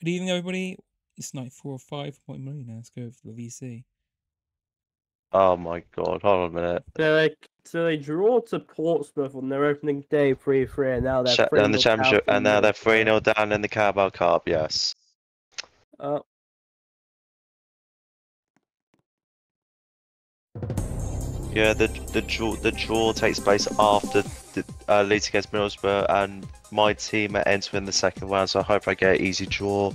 Good evening, everybody. It's night four or five. What million now? Let's go for the VC. Oh my god, hold on a minute. So they, so they draw to Portsmouth on their opening day 3 3, and now they're Cha- 3 and the championship, and now they're 3 0 down in the Carabao Cup, yes. Uh, Yeah, the the draw the draw takes place after the uh, Leeds against Middlesbrough, and my team are entering the second round, so I hope I get an easy draw.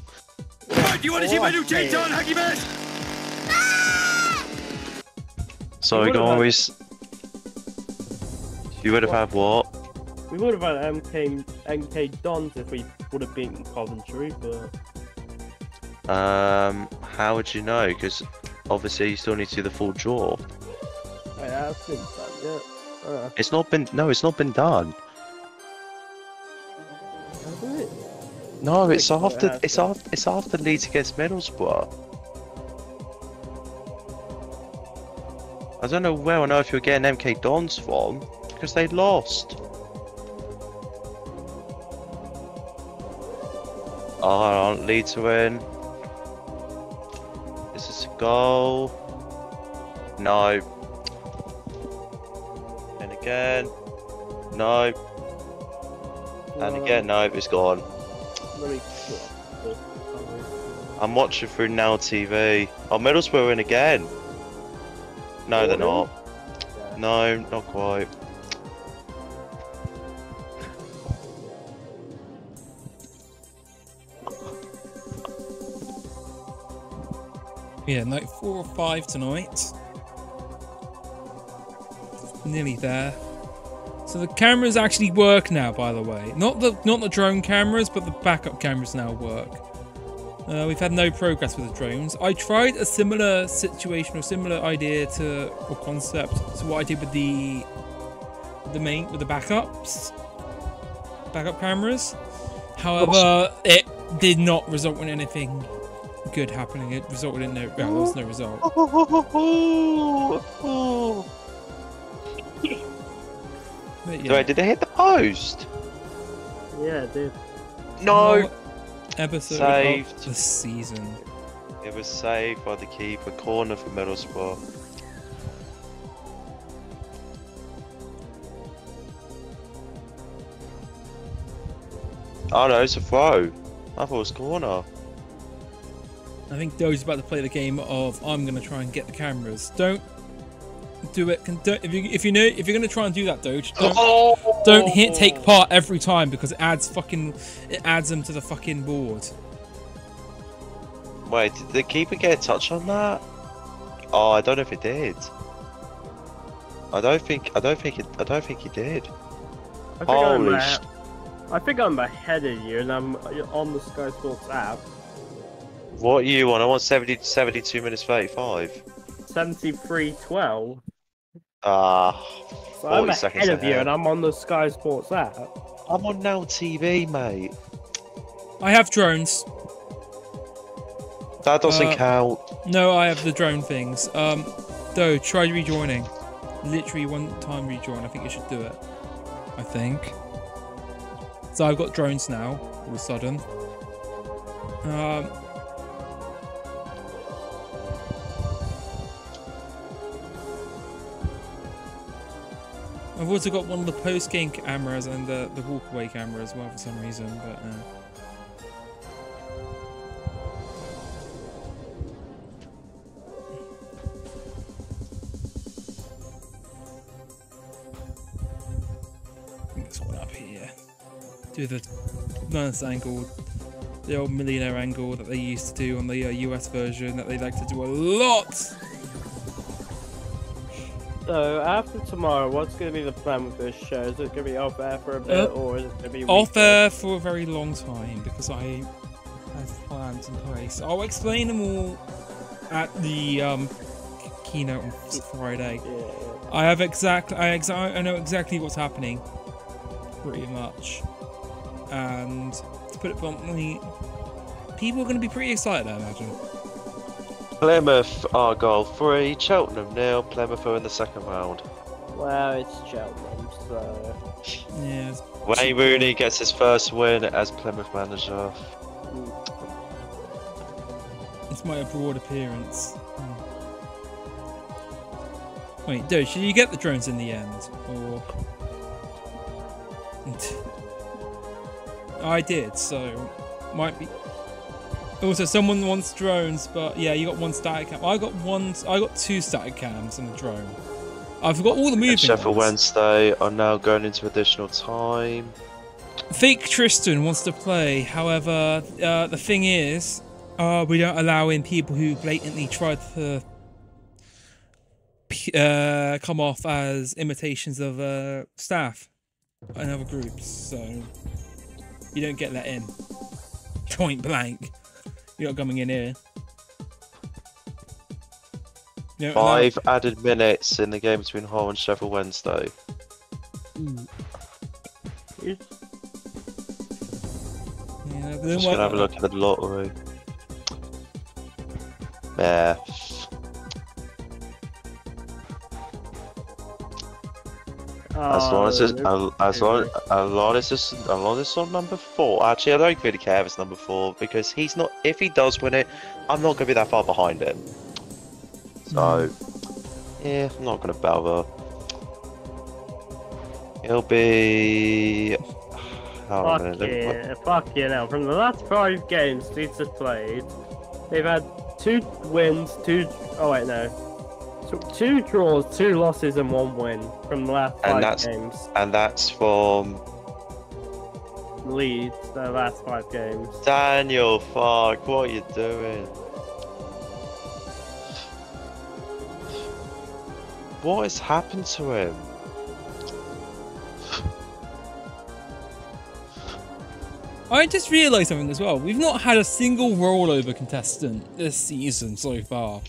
Right, do you want to see my new chainsaw on Huggy Bears? So You we would've can had- always. You would have had what? we would have had MK, MK Dons if we would have beaten Coventry, but Um, how would you know? Because obviously you still need to do the full draw. I have been done, yeah. Uh, It's not been no, it's not been done. it? No, it's it after has it's after it's after Leeds against Middlesbrough. I don't know where on earth you're getting MK Dons from because they lost. Oh, Leeds to win. This is a goal. No. And again. No. And again, no, it's gone. Let me put up the summary. I'm watching through Now TV. Oh, Middlesbrough in again. No, they're not. Yeah. No, not quite. Yeah, night four or five tonight. Nearly there. So the cameras actually work now, by the way. Not the not the drone cameras, but the backup cameras now work. Uh, we've had no progress with the drones. I tried a similar situation or similar idea to or concept to what I did with the the main with the backups, backup cameras. However, it did not result in anything good happening. It resulted in no. Well, there was no result. But yeah, Wait, did they hit the post? Yeah, it did. No. what episode Saved. of the season. It was saved by the keeper. Corner for Middlesbrough. Oh no, it's a throw. I thought it was corner. I think Doe's about to play the game of I'm gonna try and get the cameras. Don't do it. Can, don't, if you if you know if you're gonna try and do that, Doge, don't, Oh! don't hit take part every time because it adds fucking it adds them to the fucking board. Wait, did the keeper get a touch on that? Oh, I don't know if it did. I don't think. I don't think it. I don't think he did. I think, I'm Holy sh- I think I'm ahead of you, and I'm on the Sky Sports app. What are you on? I want 70, 72 minutes 35. 73 12. Ah, So I'm 40 ahead of you, and I'm on the Sky Sports app. I'm on Now TV, mate. I have drones. That doesn't Uh, count. No, I have the drone things. Um, Doe, try rejoining. Literally one time rejoin. I think you should do it. I think. So I've got drones now. All of a sudden. Um. I've also got one of the post-game cameras and the, the walkaway camera as well for some reason, but uh, this one up here. Do the nice angle, the old millionaire angle that they used to do on the uh, US version that they like to do a lot. So after tomorrow, what's going to be the plan with this show? Is it going to be off air for a bit, Uh, or is it going to be Off air for a very long time because I have plans in place. I'll explain them all at the um, keynote on Friday. Yeah. I have exact. I exa- I know exactly what's happening, pretty much. And to put it bluntly, people are going to be pretty excited. I imagine. Plymouth are goal three, Cheltenham nil, Plymouth are in the second round. Well, it's Cheltenham, so Yeah. Wayne Rooney gets his first win as Plymouth manager. It's my abroad appearance. Hmm. Wait, dude, should you get the drones in the end? Or. I did, so. Might be. Also, someone wants drones, but yeah, you got one static cam. I got one. I got two static cams and a drone. I've got all the moving. Sheffield ones. Wednesday are now going into additional time. Fake Tristan wants to play. However, uh, the thing is, uh, we don't allow in people who blatantly try to uh, come off as imitations of uh, staff and other groups. So you don't get let in. Point blank. You're not coming in here. You don't allow- Five added minutes in the game between Hull and Sheffield Wednesday. It's- Yeah, I'm just gonna have a look at the lottery. Yeah. As long as oh, it's Oh, as long as long as it's as long as it's on number four. Actually, I don't really care if it's number four because he's not. If he does win it, I'm not gonna be that far behind him. So, hmm. yeah, I'm not gonna bother. It'll be. A Fuck minute. yeah, fuck yeah now. From the last five games Leeds have played, they've had two wins, two oh wait no. So two draws, two losses and one win from the last And five that's- games. And that's from Leeds, the last five games. Daniel. Fuck, what are you doing? What has happened to him? I just realised something as well. We've not had a single rollover contestant this season so far.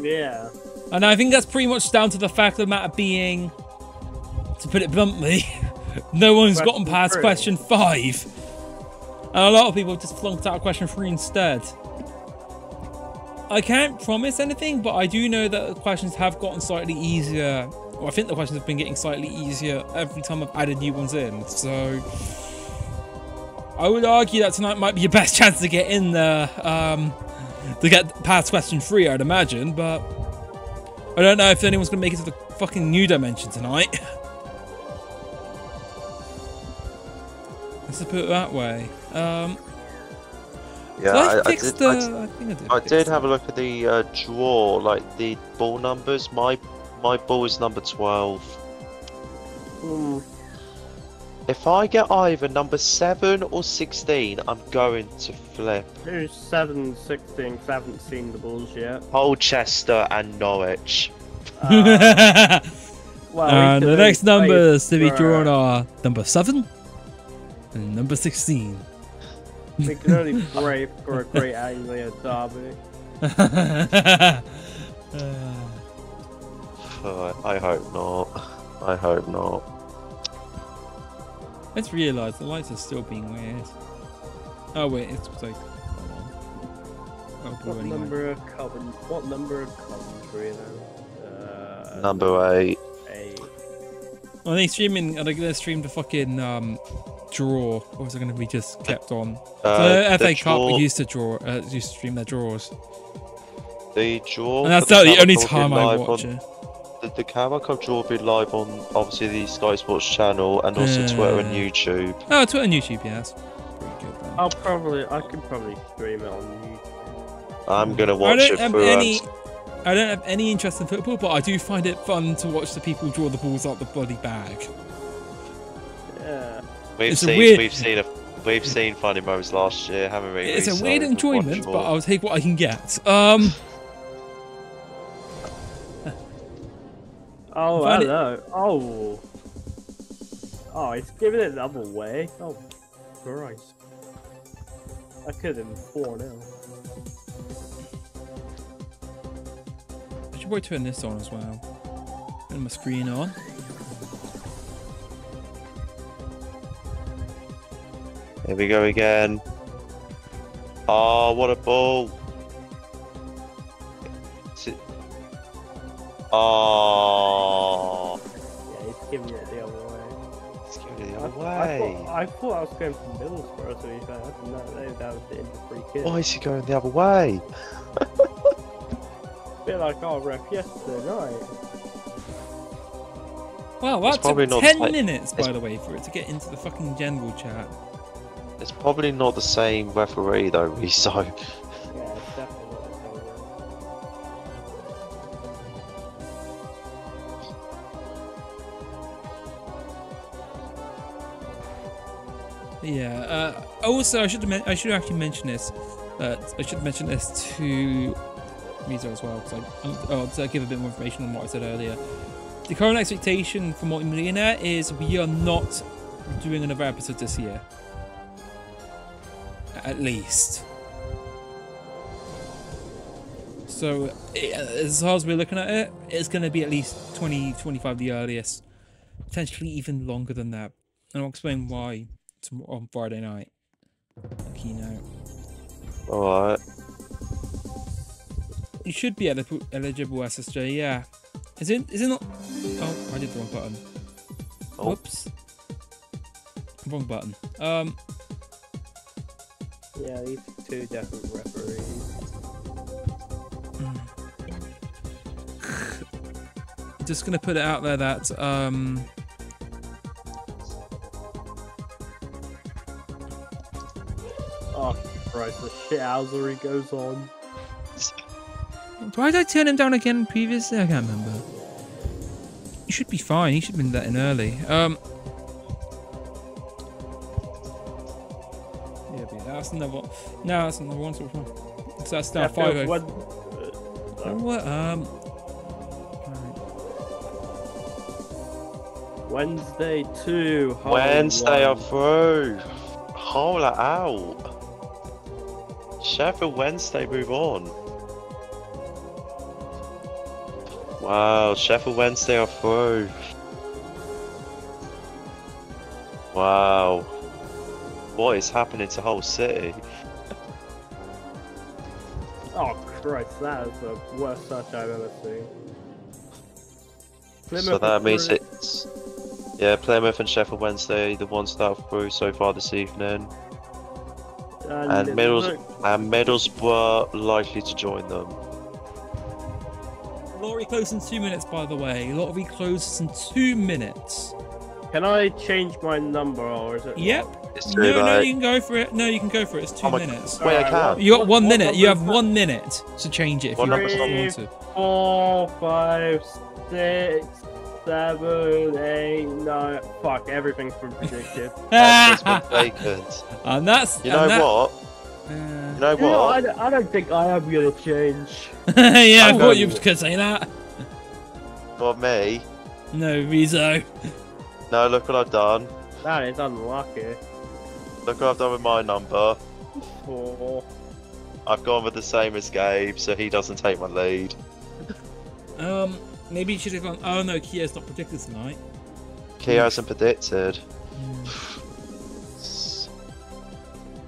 Yeah. And I think that's pretty much down to the fact of the matter being, to put it bluntly, no one's gotten past three. question five. And a lot of people have just flunked out question three instead. I can't promise anything, but I do know that the questions have gotten slightly easier. Or I think the questions have been getting slightly easier every time I've added new ones in. So I would argue that tonight might be your best chance to get in there, um, to get past question three, I'd imagine. But I don't know if anyone's gonna make it to the fucking new dimension tonight. Let's put it that way. Um, Yeah, did I, I, I did. the? I, I think I did. I did the- have a look at the uh, draw, like the ball numbers. My my ball is number twelve. Hmm. If I get either number seven or sixteen, I'm going to flip. Who's 7, 16, 'cause I haven't seen the balls yet. Colchester and Norwich. Uh, well, we and the next numbers to be drawn uh, are number seven and number sixteen. We can only pray for a great Anglia derby. Uh, I hope not. I hope not. Let's realise the lights are still being weird. Oh wait, it's like. Oh, What anyway. number of Covent? What number of Coventry? Uh, Number eight. eight. Are they streaming? Are they gonna stream the fucking um, draw, or is it gonna be just kept on? Uh, the FA the Cup draw, used to draw, uh, used to stream their draws, the draw. and that's for the only Cup will be time I live watch on, it. The, the Carabao Cup draw will be live on obviously the Sky Sports channel and also Twitter and YouTube. Oh, Twitter and YouTube, yes. good. I'll probably, I could probably stream it on YouTube. I'm gonna I watch don't it have through. um, any. I don't have any interest in football, but I do find it fun to watch the people draw the balls out the bloody bag. Yeah. we've it's a seen weird- we've seen a we've seen funny moments last year, haven't we? It's a Reece? weird enjoyment, but. I'll take what I can get. Um, Oh, Find it- hello. Oh. Oh, it's giving it another way. Oh, Christ. I could have been 4 now. I should probably turn this on as well. Turn my screen on. Here we go again. Oh, what a ball! Oh, Yeah, he's giving it the other way. it's giving it the other I way. thought, I thought I was going from Middlesbrough, to be fair. I didn't know they that was the into free kick. Why is he going the other way? bit like our ref yesterday night. Wow, that It's probably took not 10 like- minutes, by the way, for it to get into the fucking general chat. It's probably not the same referee though, so Yeah. Uh, also, I should I should actually mention this. Uh, I should mention this to Mizo as well, because I, oh, to give a bit more information on what I said earlier. The current expectation for Multi-Millionaire is we are not doing another episode this year. At least. So, eh, as far as we're looking at it, it's going to be at least 2025 the earliest. Potentially even longer than that. And I'll explain why on Friday night. Keynote. alright. You should be eli- eligible SSJ, yeah. Is it? Is it not? Oh, I did the wrong button. Oh. Whoops. Wrong button. Um, Yeah, these two different referees. just gonna put it out there that um, Christ, the shithousery goes on. why did I turn him down again previously? I can't remember. He should be fine. He should have been let in early. Um. Yeah, but that's another one. No, that's another one. So so that's now Yeah, five. Phil, when- Oh, what? Um. Wednesday two. Wednesday are one. through. Hold it out. Sheffield Wednesday move on. Wow, Sheffield Wednesday are through. Wow. What is happening to Hull City? Oh Christ, that is the worst touch I've ever seen. so that means through. it's yeah, Plymouth and Sheffield Wednesday, the ones that are through so far this evening, and it Middles look- and Middlesbrough likely to join them. Lottery closes in two minutes, by the way. Lottery closes in two minutes. Can I change my number or is it? Yep. It's too No, no, late. you can go for it. No, you can go for it. It's two Oh my- minutes. Wait, I can. what- You got one what minute. You have one minute to change it if What you want to. Four, five, six, seven, eight, nine. Fuck, everything's been predicted. That's just vacant. and that's You know that, what? Uh, You know You know, I, what? don't- I don't think I am gonna change. yeah, I I'm thought you going- could say that. For me. No, Rizzo. No, look what I've done. That is unlucky. Look what I've done with my number. Four. I've gone with the same as Gabe, so he doesn't take my lead. Um, maybe you should have gone. Oh no, Kia's not predicted tonight. Kia hasn't predicted.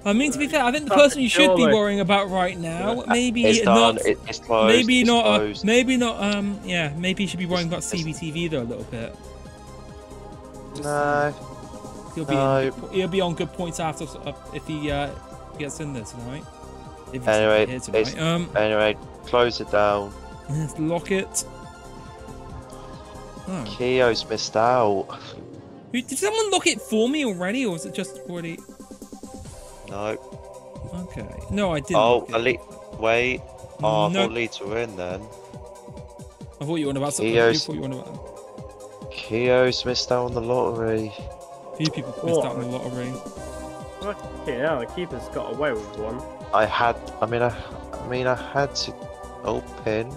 I mean, to be fair, I think the person you should be worrying about right now, maybe It's not. it's closed. maybe it's not. Uh, maybe not. Um, yeah, maybe you should be worrying about It's- it's- CBTV though a little bit. No. He'll be No. in, he'll be on good points after uh, if he uh, gets in there tonight. If Anyway, tonight. Um, Anyway, close it down. let's lock it. Oh. Kio's missed out. Who- Did someone lock it for me already, or was it just already? No. Okay. No, I didn't. Oh, lock it. elite. Wait. Oh, I No. thought Leeds were in then. I thought you were on about something. I Kios. thought you were on about. Kio's missed out on the lottery. A few people missed out on the lottery. Fucking hell, the keeper's got away with one. I had. I mean, I. I mean, I had to open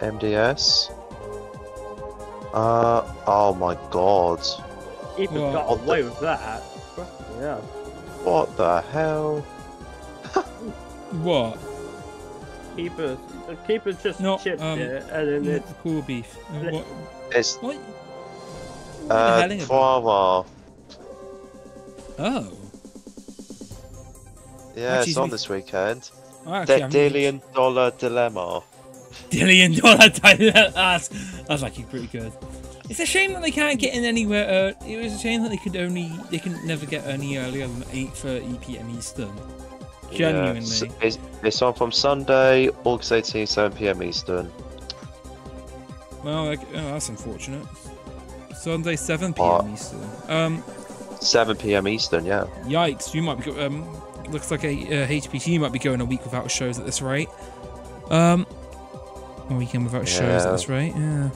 MDS. Uh. Oh my God. Even Well- got What the- away with that. Yeah. What the hell? What? Keeper, the keeper just No, chipped um, it, and then it's Cool beef. Uh, What? It's What? uh, What the hell is it? Oh. Yeah, Actually, it's on we- this weekend. Oh, actually, The I'm- Dillion Dollar Dilemma. Dillion dollar dilemma. That's, that's actually pretty good. It's a shame that they can't get in anywhere. Uh, it was a shame that they could only they can never get any earlier than 8:30 p.m. Eastern. Genuinely. Yeah, it's, it's on from Sunday, August 18th, 7 p.m. Eastern. Well, oh, that's unfortunate. Sunday 7 p.m. Eastern. Um, 7 p.m. Eastern, yeah. yikes! You might be. Um, looks like a uh, HPT might be going a week without shows at this rate. Um, a weekend without shows at Yeah. this rate. Yeah.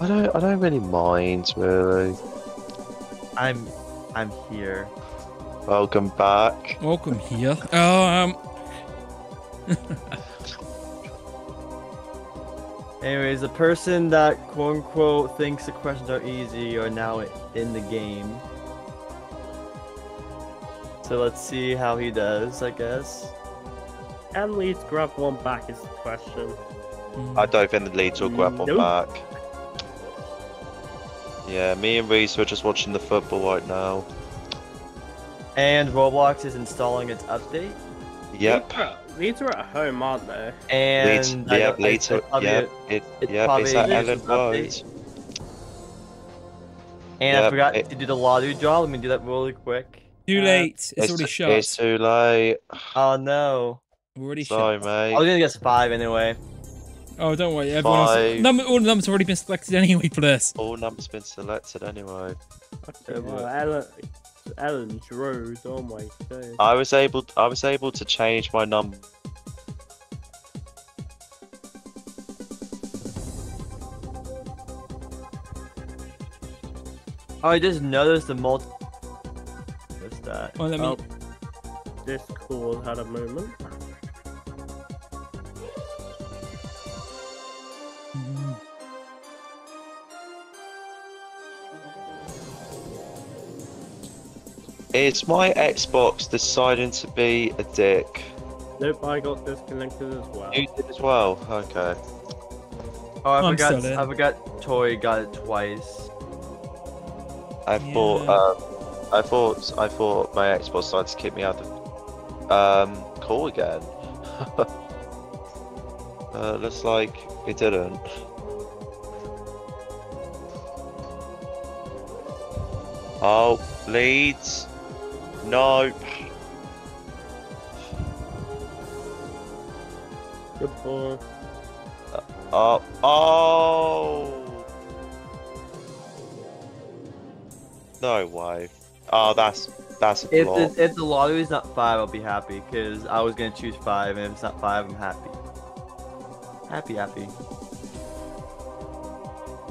I don't, I don't really mind, really. I'm I'm here. Welcome back. Welcome here. Oh, um, Anyways, the person that quote unquote thinks the questions are easy are now in the game. So let's see how he does, I guess. Can Leeds grab one back is the question. I don't think the Leeds will grab one Nope. back. Yeah, me and Reese are just watching the football right now. And Roblox is installing its update. Yep. Leeds are, at home, aren't they? And Leeds, I yeah, don't- Leeds, I are- probably- yeah, it, it's yeah, probably it's at a Ellen user's Road. update. And I forgot it- to do the lottery draw. Let me do that really quick. too Uh, late. It's, already t- shut. It's too late. Oh no. We're already Sorry, shut. mate. I was gonna guess five anyway. Oh, don't worry. Everyone else, number, all the numbers have already been selected anyway for this. All numbers been selected anyway. Okay, well, Ellen, Ellen Rose, oh my days. I was able, I was able to change my number. Oh, I just noticed the multi. What's that? Well, let me. Oh, Discord had a moment. Is my Xbox deciding to be a dick? Nope, I got disconnected as well. You did as well. Okay. Oh, I I'm forgot. I forgot. Toy got it twice. I thought, um, I thought, I thought my Xbox decided to kick me out of um call again. uh, looks like it didn't. Oh, Leeds. No. Good boy. Oh. Oh. No way. Oh, that's that's a If the, if the lottery's not five, I'll be happy because I was gonna choose five, and if it's not five, I'm happy. Happy, happy.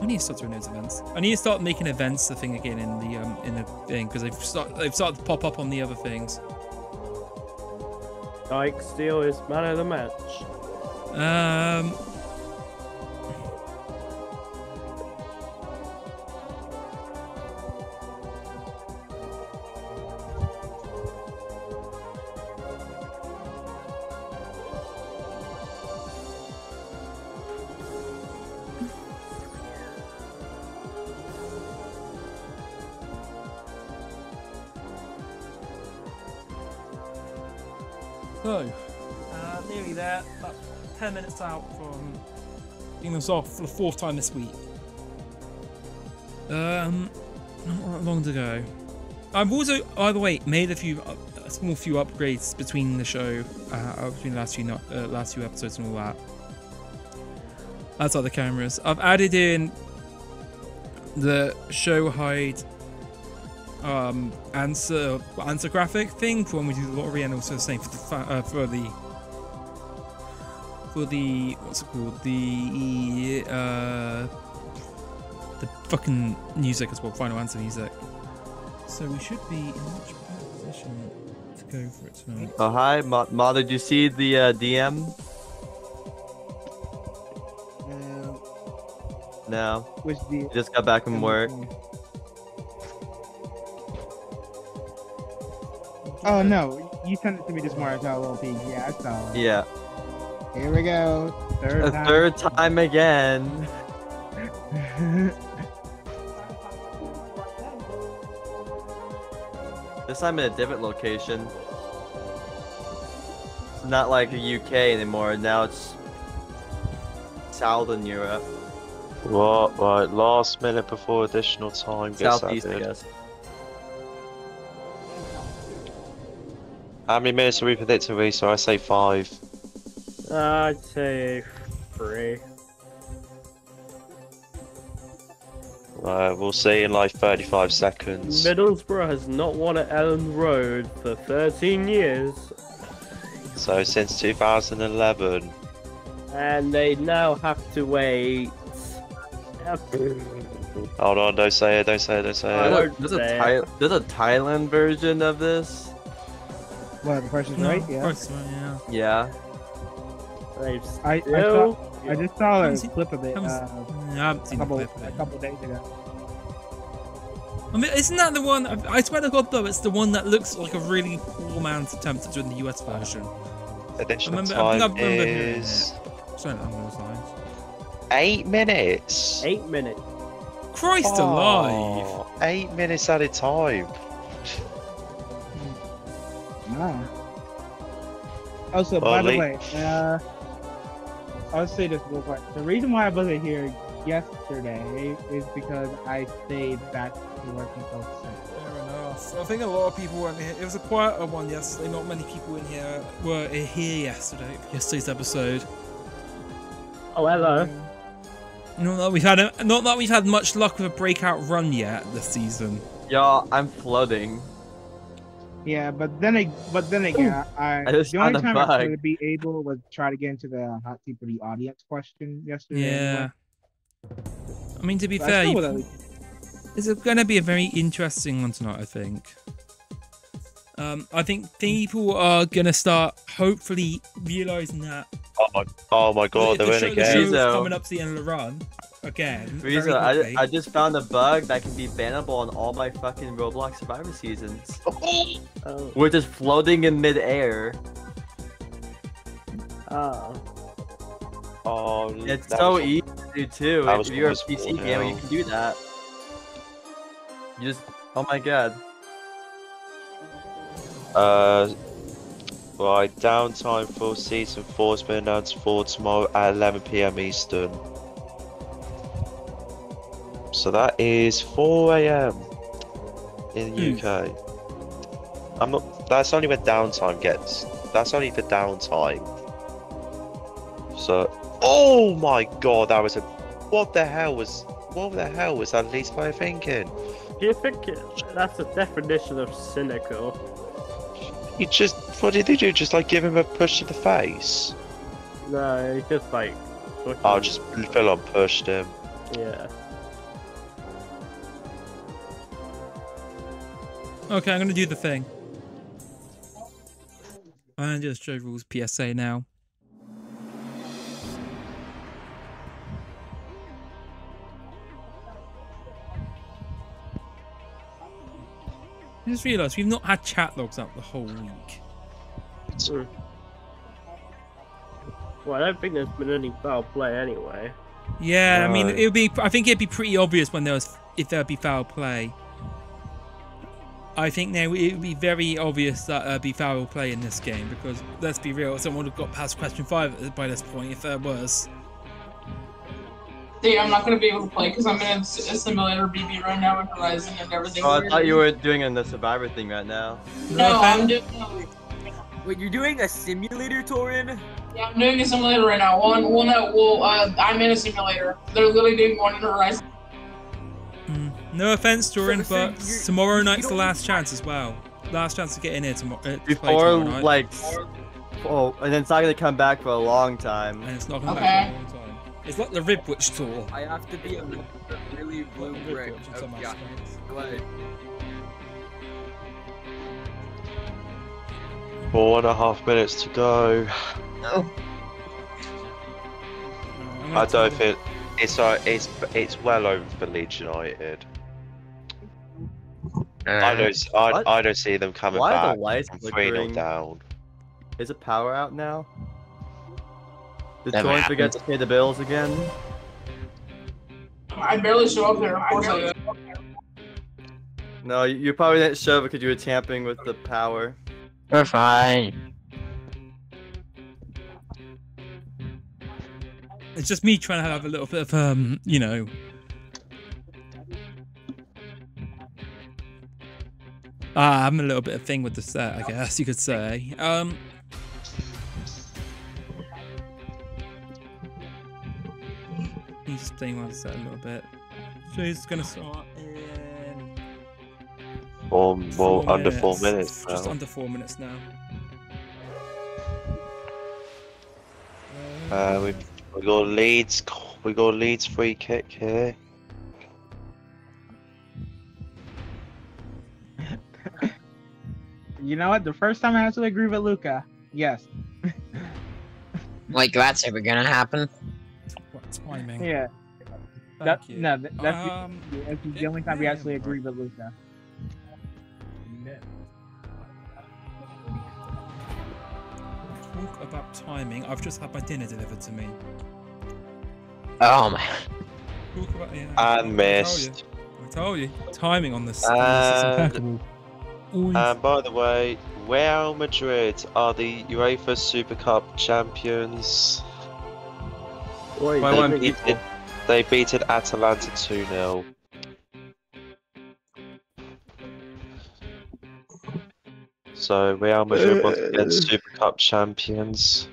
I need to start doing those events. I need to start making events the thing again in the um in the thing because they've start they've started to pop up on the other things. Dijksteel is man of the match. Um. So, uh, nearly there. About 10 minutes out from getting this off for the fourth time this week. Um, not that long to go. I've also, by the way, made a few, a small few upgrades between the show, uh, between the last few, no- uh, last few episodes and all that. Outside the cameras, I've added in the show hide um answer answer graphic thing for when we do the lottery and also the same for the uh, for the for the what's it called? The uh the fucking music as well final answer music. So we should be in much better position to go for it tonight. Oh hi, Ma, Ma did you see the uh, DM? No, Which the just got back from work. Oh no, you sent it to me this morning. I saw a little peek. Yeah, I saw it. Yeah, Here we go. Third a time. third time again. This time in a different location. It's not like the UK anymore. Now it's Southern Europe. What? Right, last minute before additional time gets Southeast, I added. guess. How many minutes are we predicting, Reese? So I say five. I'd say three. Uh, we'll see in like 35 seconds. Middlesbrough has not won at Elland Road for 13 years, So since 2011. and they now have to wait. Hold on, don't say it, don't say it, don't say it. don't There's a, say. Thai- there's a Thailand version of this. What, the person's No, right? Yeah. first one, yeah. Yeah. They've I, I, saw, I just saw a Haven't seen- clip of it haven't uh, Yeah, I haven't a couple clip. of a couple days ago. I mean, isn't that the one? I I swear to God, though, it's the one that looks like a really poor man's attempt at doing the US version. Additional remember- I think I time remember hearing is Something along those lines. eight minutes. Eight minutes. Christ alive! Eight minutes at a time. Wow. Also, Well, by the way, uh, I'll say this real quick. The reason why I wasn't here yesterday is because I stayed back to work until six. Fair enough. I think a lot of people weren't here. It was a quieter one yesterday. Not many people in here were here yesterday. Yesterday's episode. Oh, hello. Not that we've had a, not that we've had much luck with a breakout run yet this season. Y'all, I'm flooding. Yeah, but then, ag- but then again, I, I just the only found a time I bug. could be able was try to get into the hot seat for the audience question yesterday. Yeah. I mean, to be But fair, you, would at least- It's going to be a very interesting one tonight, I think. Um, I think people are going to start hopefully realizing that Oh my, oh my god, the, they're the in show, the again. show's coming up to the end of the run again. very Reza, I. I just found a bug that can be bannable on all my fucking Roblox Survivor seasons. Oh. We're just floating in midair. Oh. Oh, It's so was- easy to do too. that If you're a possible, PC gamer, you can do that. You just, oh my god. Uh, right, downtime for season four has been announced for tomorrow at 11 p.m. Eastern. So that is 4 a.m. in the Hmm. UK. I'm not. That's only when downtime gets. That's only for downtime. So, oh my god, that was a. What the hell was? What the hell was that Leeds player thinking? Do you think it, that's the definition of cynical? You just. What did they do? Just like give him a push to the face? No, he just like. fucking- Oh, just full on pushed him. Yeah. Okay, I'm going to do the thing. And just show rules PSA now. I just realised we've not had chat logs up the whole week. Mm. Well, I don't think there's been any foul play anyway. Yeah, I mean, it would be. I think it'd be pretty obvious when there was if there'd be foul play. I think now it would be very obvious that there'd be foul play in this game because let's be real, someone would have got past question five by this point if there was. See, I'm not gonna be able to play because I'm in a, s- a simulator BB right now in Horizon and everything. Oh, I thought you were doing in the Survivor thing right now. No, I'm doing. Wait, you're doing a simulator, Torin? Yeah, I'm doing a simulator right now. One, one. Uh, well, uh, I'm in a simulator. They're literally doing one in Horizon. Mm, no offense, Doran, So- so but you're- tomorrow you night's the don't- last chance as well. Last chance to get in here tomorrow. Uh, to play Before, tomorrow night. like, oh, and it's not gonna come back for a long time. and it's not gonna Okay. back for a long time. It's like the Ribwitch tour. I have to be a really blue Like brick. Oh, yeah, aspects. go ahead. Four and a half minutes to go. I'm I don't tell- think it's uh, it's it's well over for Leeds United. I don't s- I, What? I don't see them coming Why are back the lights from three 0 flickering? down. Is it power out now? Did Never Torin forget to pay the bills again? I barely show up there. Of course I do. No, you you probably didn't show because you were tampering with the power. We're fine. It's just me trying to have a little bit of um, you know. Ah, having a little bit of thing with the set, I guess you could say. Um. He's just playing with the set a little bit. So he's gonna start in Four, well, four under four minutes Just under four minutes now. Uh, we we got Leeds. We got Leeds free kick here. You know what? The first time I actually agree with Luca. Yes. Like that's ever gonna happen. What timing? Yeah. That, no, that- that's, Um, the, that's the only time we actually agree with Luca. Talk about timing. I've just had my dinner delivered to me. Oh my. Talk about yeah. And I told you. missed. I told you. Timing on this, on this is And- impeccable. By the way, Real Madrid are the UEFA Super Cup champions. Wait, By They one beat, people. they beated Atalanta 2 0. So Real Madrid once again uh. Super Cup champions.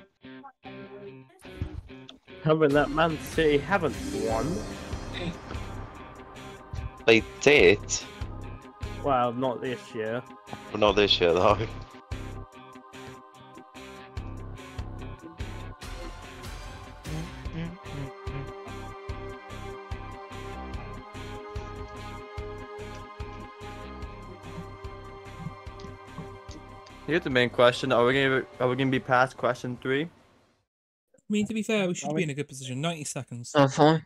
Haven't that Man City haven't won? They did, Well, not this year. but not this year though. Here's the main question: Are we gonna are we gonna be past question three? I mean, to be fair, we should Are be we- in a good position. 90 seconds. Oh, fine.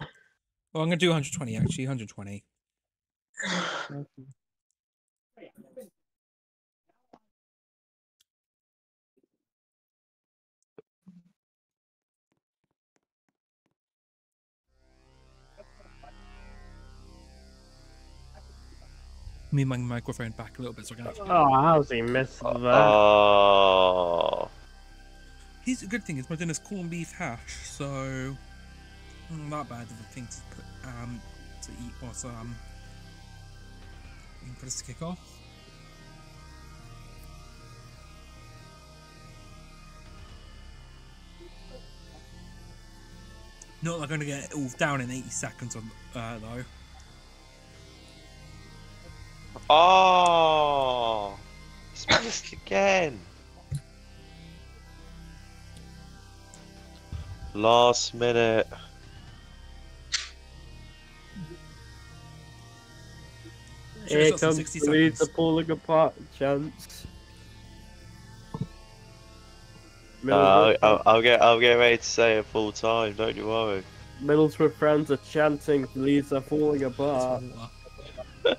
Well, I'm going to do 120 actually. 120. Me my microphone back a little bit so I can actually. Oh, how's he missed that? Oh, Here's the good thing is my dinner's corned beef hash, so mm, not bad of a thing to put um to eat whilst um us to kick off. Not like I'm gonna get it all down in 80 seconds on uh, though. oh, it's missed again. Last minute. Here got comes 60 the seconds. are pulling apart chance. Uh, I'll, I'll, I'll get I'll get ready to say it full time. Don't you worry. Middlesbrough fans are chanting Leeds are falling apart.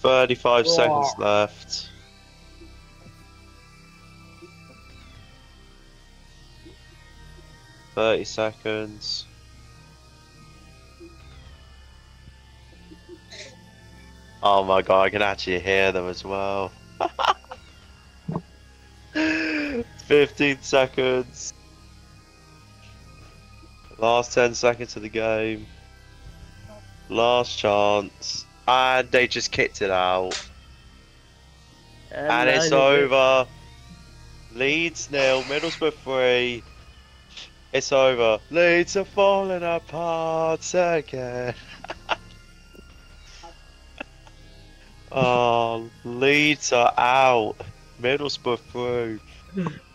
Thirty-five Oh. seconds left. Thirty seconds. Oh my god, I can actually hear them as well. 15 seconds. Last 10 seconds of the game. Last chance. And they just kicked it out. And it's now you- over. Leeds nil, Middlesbrough three. It's over. Leeds are falling apart again. Uh, oh, Leeds are out. Middlesbrough through.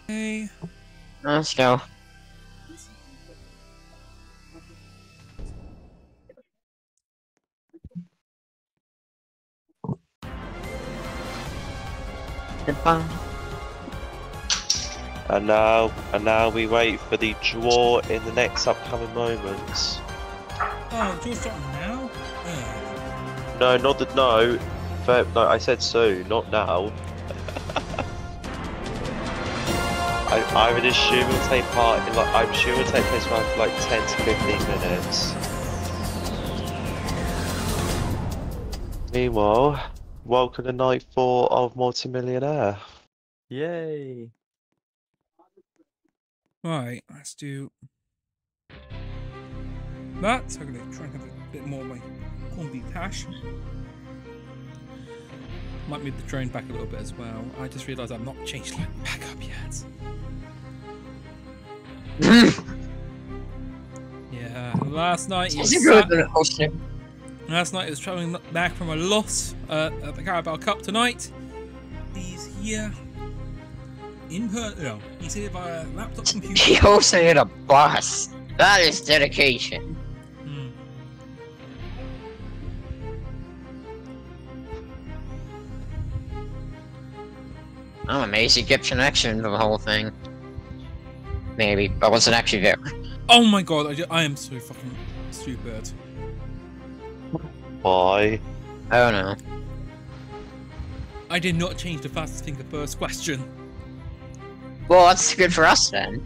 Hey. Hmm. Let's go. Goodbye. And now, and now we wait for the draw in the next upcoming moments. Oh, you're starting now? Yeah. No, not that. No, No. I said soon, not now. I, I would assume it'll take part in like I'm sure it'll take place around like 10 to 15 minutes. Meanwhile, welcome to night four of Multimillionaire. Yay! Right, let's do. that. So I'm gonna try and have a bit more of my beef hash. Might move the drone back a little bit as well. I just realised I've not changed like back up yet. Yeah, last night he It's a good sat-. Last night he was travelling back from a loss uh, at the Carabao Cup tonight. He's here in per no, he's here via laptop computer. He hosted a bus. That is dedication. I'm amazed he kept connection to the whole thing. Maybe, but wasn't actually there. Oh my god, I, ju- I am so fucking stupid. Why? I don't know. I did not change the fastest finger first question. Well, that's good for us then.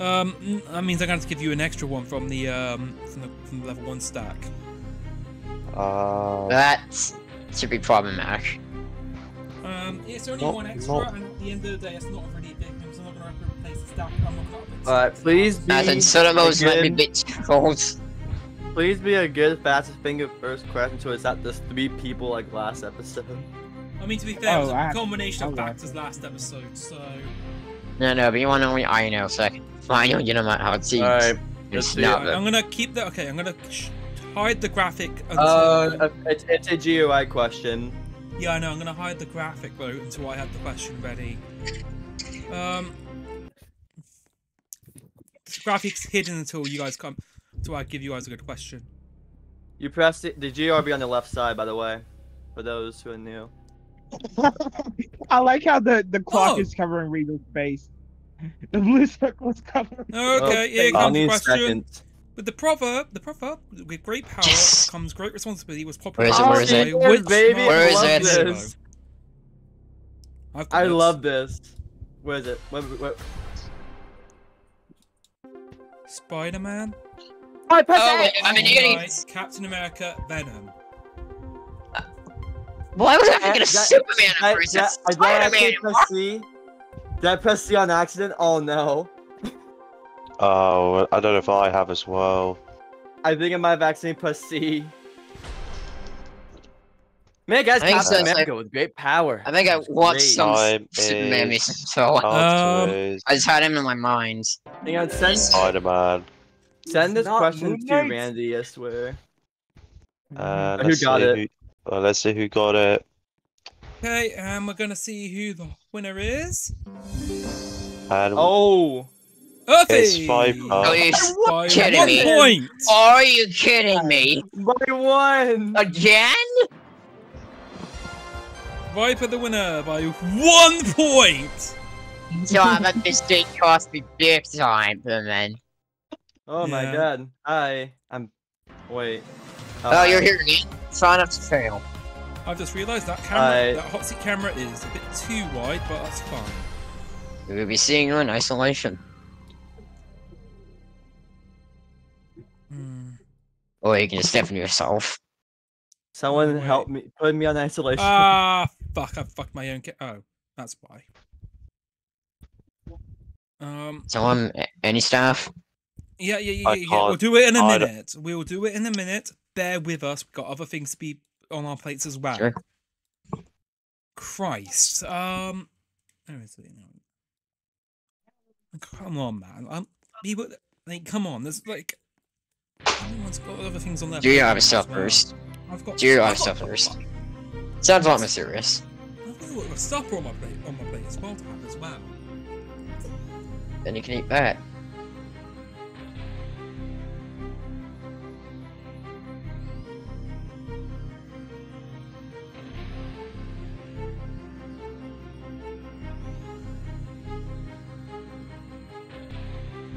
Um, that means I'm going to give you an extra one from the um from the, from the level one stack. Uh, That should be problematic. It's only Not- one extra, not- and at the end of the day, it's not really big. So I'm not going to replace the stack. I'm not going to. Alright, please be As in, Sodomos might be a a bit. Please be a good fastest finger first question so it's not just three people like last episode. I mean, to be fair, it was Oh, a I- combination of okay. factors last episode, so. No, no, but you want to know I know, so I can find you, you know how it seems. Alright, It's let's see. not Right, I'm gonna keep the okay. I'm gonna sh- hide the graphic until. Uh, it's, it's a GUI question. Yeah, I know. I'm gonna hide the graphic though until I have the question ready. Um, the graphic's hidden until you guys come. Until I give you guys a good question. You pressed it. The GRB on the left side, by the way, for those who are new. I like how the, the clock Oh. is covering Regal's face. The blue circle is covering. Okay, here comes the question. seconds. With the proverb, the proverb, with great power Yes. comes great responsibility. Was popular. is it? Where is it? which baby, Where is it? This. I've got I this. love this. Where is it? Where, where, Spider-Man. I pressed Oh, wait! I'm an idiot. Captain America, Venom. Uh, why was I thinking Did of I- Superman did I- at first? did I- It's did I Spider-Man. press C? Did I press C on accident? Oh no. Oh, I don't know if I have as well. I think I might have accidentally pressed C. Man, guys, I think Captain so, it's America with great power. I think I watched Great. some Time Superman recently, so Um, I just had him in my mind. Hang on, send, Spider-Man. send this question to Knight? Randy, I swear. And Who let's got see it? Who, well, let's see who got it. Okay, and we're gonna see who the winner is. And Oh! Earthy! It's five, uh, Are you By kidding one me? point! Are you kidding me? By one! Again? Viper the winner by one point! So that mistake cost me big time, then. Oh my Yeah. god. Hi. I'm. Wait. Oh, you're here again? Try not to fail. I've just realised that camera, I- that hot seat camera is a bit too wide, but that's fine. We will be seeing you in isolation. Or you can just step in yourself. Someone Wait. help me. Put me on isolation. Ah, fuck! I fucked my own. Ca- oh, that's why. Um. Someone, any staff? Yeah, yeah, yeah, yeah. yeah. We'll do it in a I don't- minute. We'll do it in a minute. Bear with us. We've got other things to be on our plates as well. Sure. Christ. Um. Where is it now? Come on, man. Um, people, like, come on. There's like, everyone's got other things on their. Do your other as stuff well. first. I've got. Do your other got- stuff first. Sounds a lot more serious. I've got a lot of stuff on my plate, on my plate as well to have as well. Then you can eat that.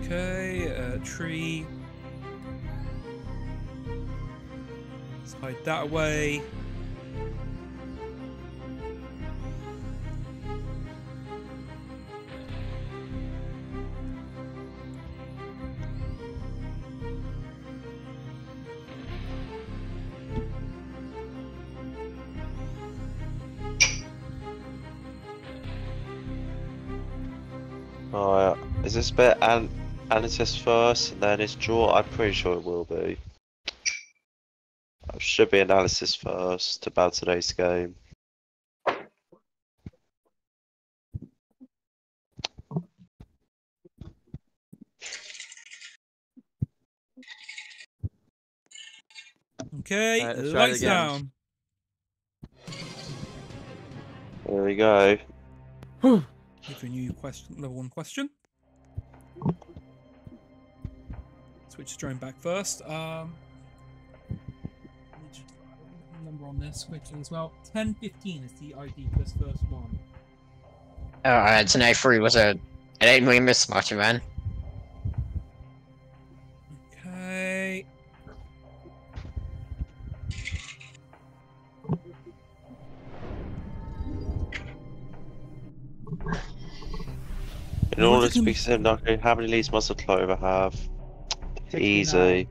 Okay, uh, tree. Hide that away. Yeah. Is this bit and analysis first, and then it's draw. I'm pretty sure it will be. It should be analysis first about today's game. Okay, Alright, let's try it lights down. There we go. Give a new question, level one question. Switch the drone back first. Um, number on this switch as well. Ten fifteen is the ID for this first one. Alright, Uh, tonight three was a. I didn't really miss much, man. Okay. In Well, order you to can- be Simnucky, how many leads must a clover have? Easy.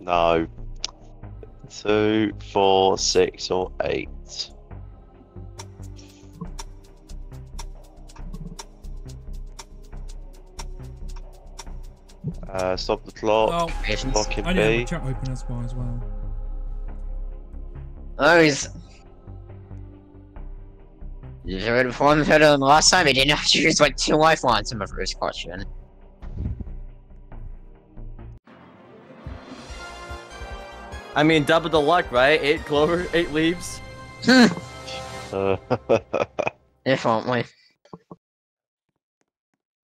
No. Two, four, six, or eight. Uh, stop the clock. Oh, Patience. Locking I didn't have B. the chat open as well as well. Oh, he's. You did perform better than the last time. He didn't have to use like two lifelines in my first question. I mean, double the luck, right? Eight clover, eight leaves. Uh, If only.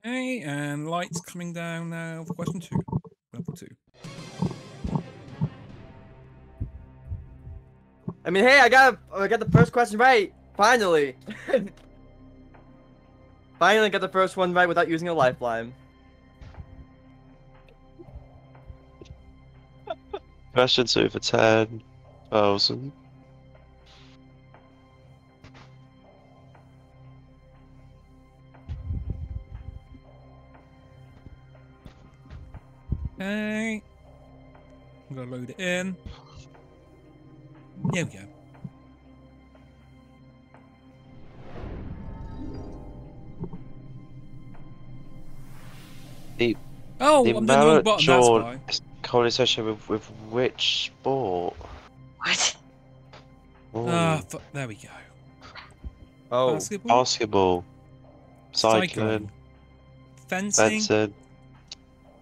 Okay, and lights coming down now for question two. Level two. I mean, hey, I got I got the first question right. Finally. Finally got the first one right without using a lifeline. Question two for ten thousand. Okay. I'm gonna load it in. There we go. The- Oh, the I'm the wrong button, that's why. Is co-associated with, with which sport? What? Ah, fu- there we go. Oh, Basketball, basketball, cycling, fencing, fencing,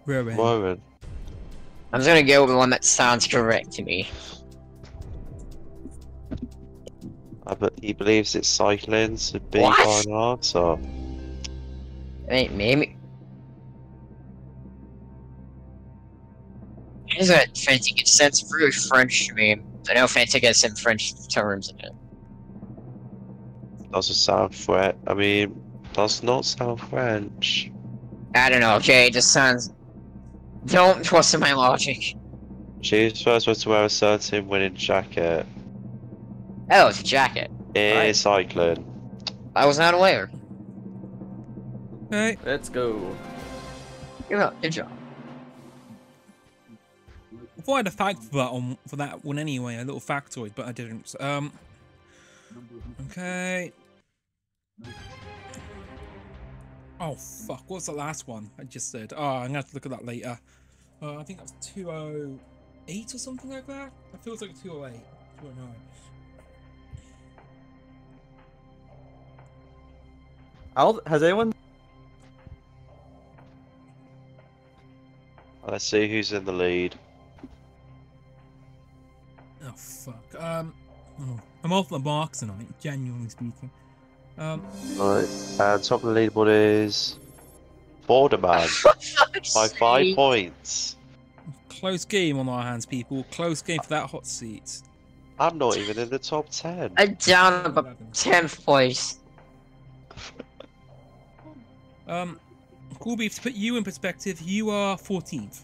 rowing. rowing. I'm gonna go with the one that sounds correct to me. I bet he believes it's cycling, so B What? by an answer. I mean, maybe. Is it fencing? It sounds very French to me. I know fencing has some French terms in it. Doesn't sound French. I mean, does not sound French. I don't know, okay? It just sounds. Don't trust in my logic. She's first one to wear a certain winning jacket. Oh, it's a jacket. In Right. cycling. I was not aware. Okay. let's go. Good job. Good job. I thought I had a fact for that on for that one anyway, a little factoid, but I didn't. Um. Okay. Oh fuck! What's the last one I just said? Oh, I'm gonna have to look at that later. Uh, I think that was 208 or something like that. It feels like 208. 209. Al, has anyone? Let's see who's in the lead. Oh fuck. Um. oh, I'm off the mark tonight, genuinely speaking. Um. Right. And top of the leaderboard is Borderman by five points. Close game on our hands, people. Close game for that hot seat. I'm not even in the top ten. I'm down about 10th place. Um, Cool Beef, to put you in perspective, you are 14th.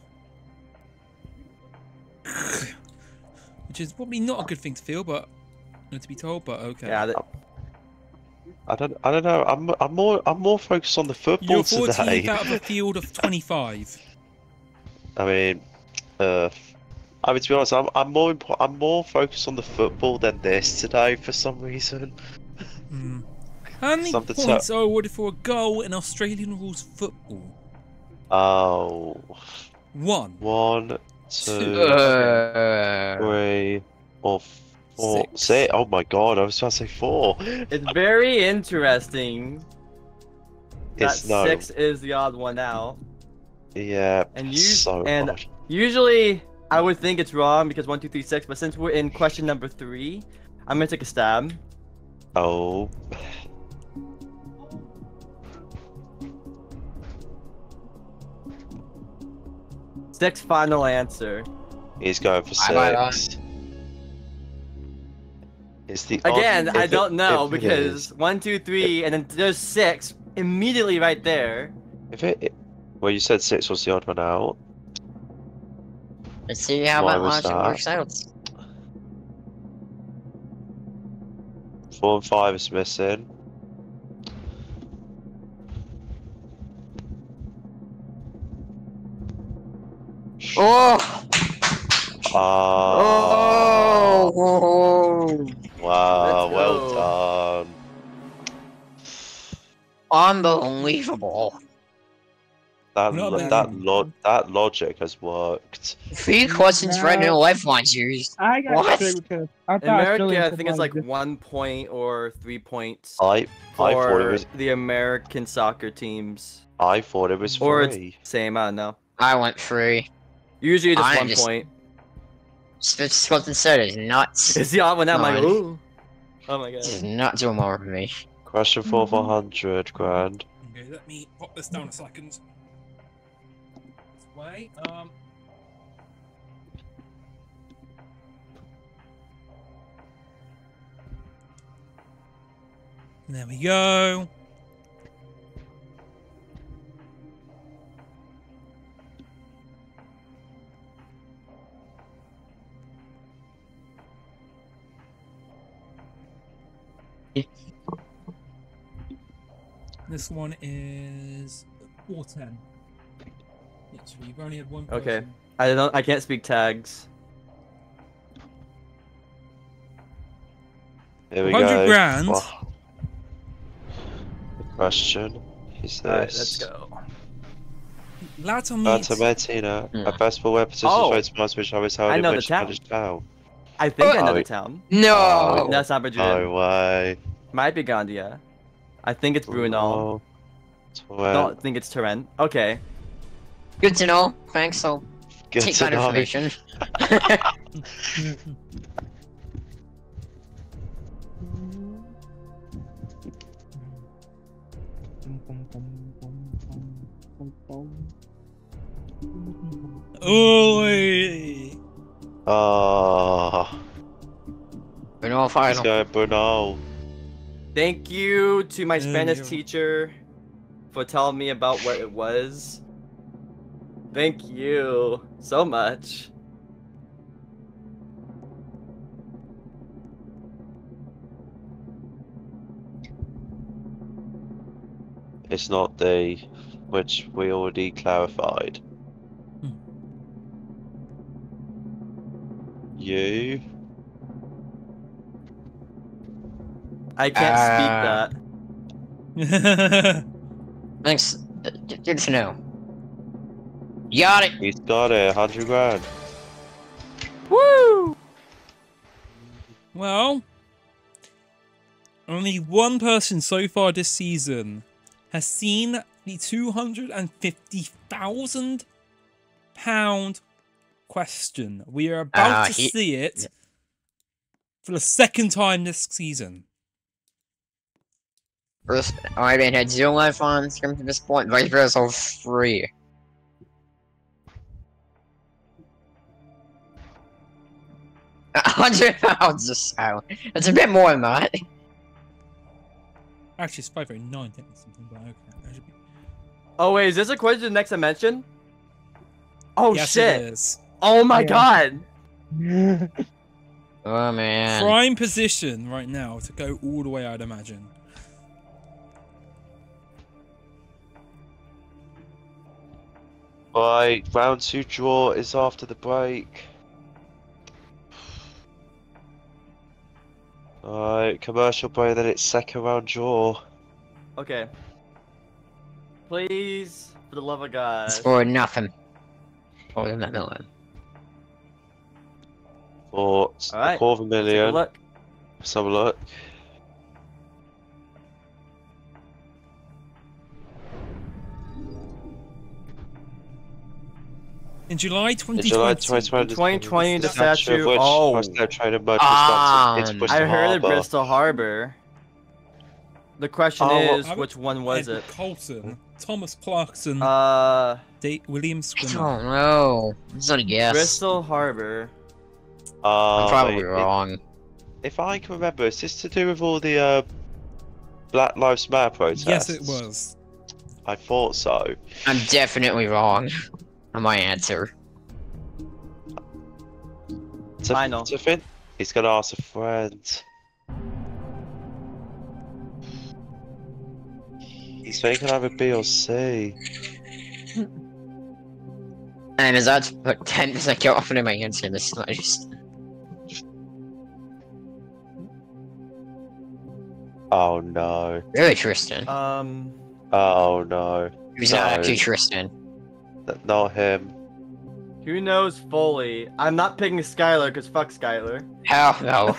Which is probably not a good thing to feel, but to be told, but okay. Yeah, I don't. I don't know. I'm. I'm more. I'm more focused on the football You're 14th today. out of a field of 25. I mean, uh, I mean to be honest, I'm. I'm more. Impo- I'm more focused on the football than this today for some reason. Hmm. How many Something points are awarded for a goal in Australian rules football? Oh. One. One, two, Uh, three, or four. Six. Six. Oh my god, I was about to say four. It's very interesting that no. six is the odd one out. Yeah. And you- so and- hard. Usually, I would think it's wrong because one, two, three, six. But since we're in question number three, I'm gonna take a stab. Oh. Six final answer. He's going for Bye bye six. It's the Again, odd- I don't know because is- one, two, three, and then there's six immediately right there. if it, it- well, you said six was the odd one out. let's see how Why that was logic that? works out. Four and five is missing. Oh! Ah. Oh! Wow, well done. Unbelievable. That Not lo- that lo- that logic has worked. Three questions right in a lifeline series. I got What? because I In America, Australian I think it's like was one point or three points I I thought it for was the American soccer teams. I thought it was Or it's same, I don't know. I went three. Usually just I one just- point. Splitting said is nuts. It's the odd one out. I'm like, ooh. Oh my god. This is god. not doing more for me. Question four for hundred grand. Okay, let me pop this down a second. This way. Um. There we go. This one is 410. Literally, you've only had one Okay. I don't. I can't speak tags. Here we 100 go. grand. Well, the question is this. All right, let's go. Latin Santa Martina, Hmm. a festival where participants Oh. vote to which I was held I in know the town. Spanish town. I think I know Oh. the town. No! Oh. That's not Madrid. No way. Might be Gandia. I think it's Buñol. Twelve. Don't think it's Torrent. Okay. Good to know. Thanks, I'll Good take to that know. information. Oi! Oh, Buñol let's final. go Buñol. Thank you to my Spanish you teacher for telling me about what it was. Thank you so much. It's not the which we already clarified. Hmm. You? I can't Uh, speak that. Thanks. uh, g- Good to know. You got it. He's got it, 100 grand. Woo! well, only one person so far this season has seen the two hundred and fifty thousand pound question. We are about Ah, to he- see it for the second time this season. First, I've been had zero life on come to this point. Vice versa, all free. A hundred pounds or so. It's a bit more than that. Actually, it's five oh nine. Think something, but okay. be- Oh wait, is this a question to the next dimension? Oh yes, shit! it is. Oh my Yeah. god! Oh man. Prime position right now to go all the way. I'd imagine. Right, round two draw is after the break. Alright, commercial break, then it's second round draw. Okay. Please, for the love of God. It's for nothing. More than that million. For s- a Alright, quarter of a Take a million. look. Let's have a look. In July In 2020. July 2020, 2020, the statue. of which Oh, was now traded much Ah, it's I heard it Harbour. Bristol Harbor. The question Oh, is, I which one was Edward it? Colston, Thomas Clarkson, Uh, Da- William I Swimmer. don't know. It's not a guess. Bristol Harbor. Uh, I'm probably it- wrong. If I can remember, is this to do with all the uh, Black Lives Matter protests? Yes, it was. I thought so. I'm definitely wrong on my answer. To, Final. To think, he's gonna ask a friend. He's thinking either B or C. And as that's put 10% go off into my answer, this is not just. Oh no. Really, Tristan. Um, Oh no. He's not no. actually Tristan. Th- Not him. who knows fully? I'm not picking Skylar because fuck Skylar. Hell no.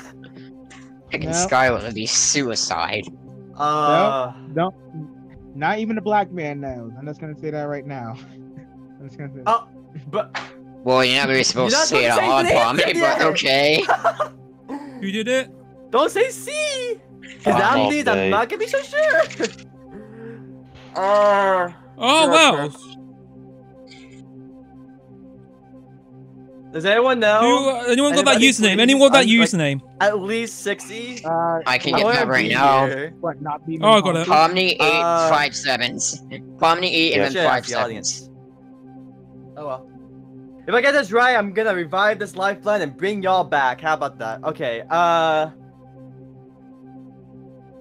Picking No. Skylar would be suicide. Uh, Don't. Not even a black man knows. I'm just gonna say that right now. I'm just gonna say. Oh. but Well, you're not really supposed You're to say it supposed to out say loud, the Pommy, answer but okay. Who did it? don't say C. Because Oh, that means I'm okay. not gonna be so sure. uh, Oh Sure, wow. Does anyone know? Who, uh, anyone got that username? Anyone got that I'm, like- username? At least sixty. Uh, I can get that right now. what? Not being. Oh, I got it. Pomni eight Uh, five sevens. Pomni eight Yeah. and Should then five the sevens. audience. Oh well. If I get this right, I'm gonna revive this lifeline and bring y'all back. How about that? Okay. Uh.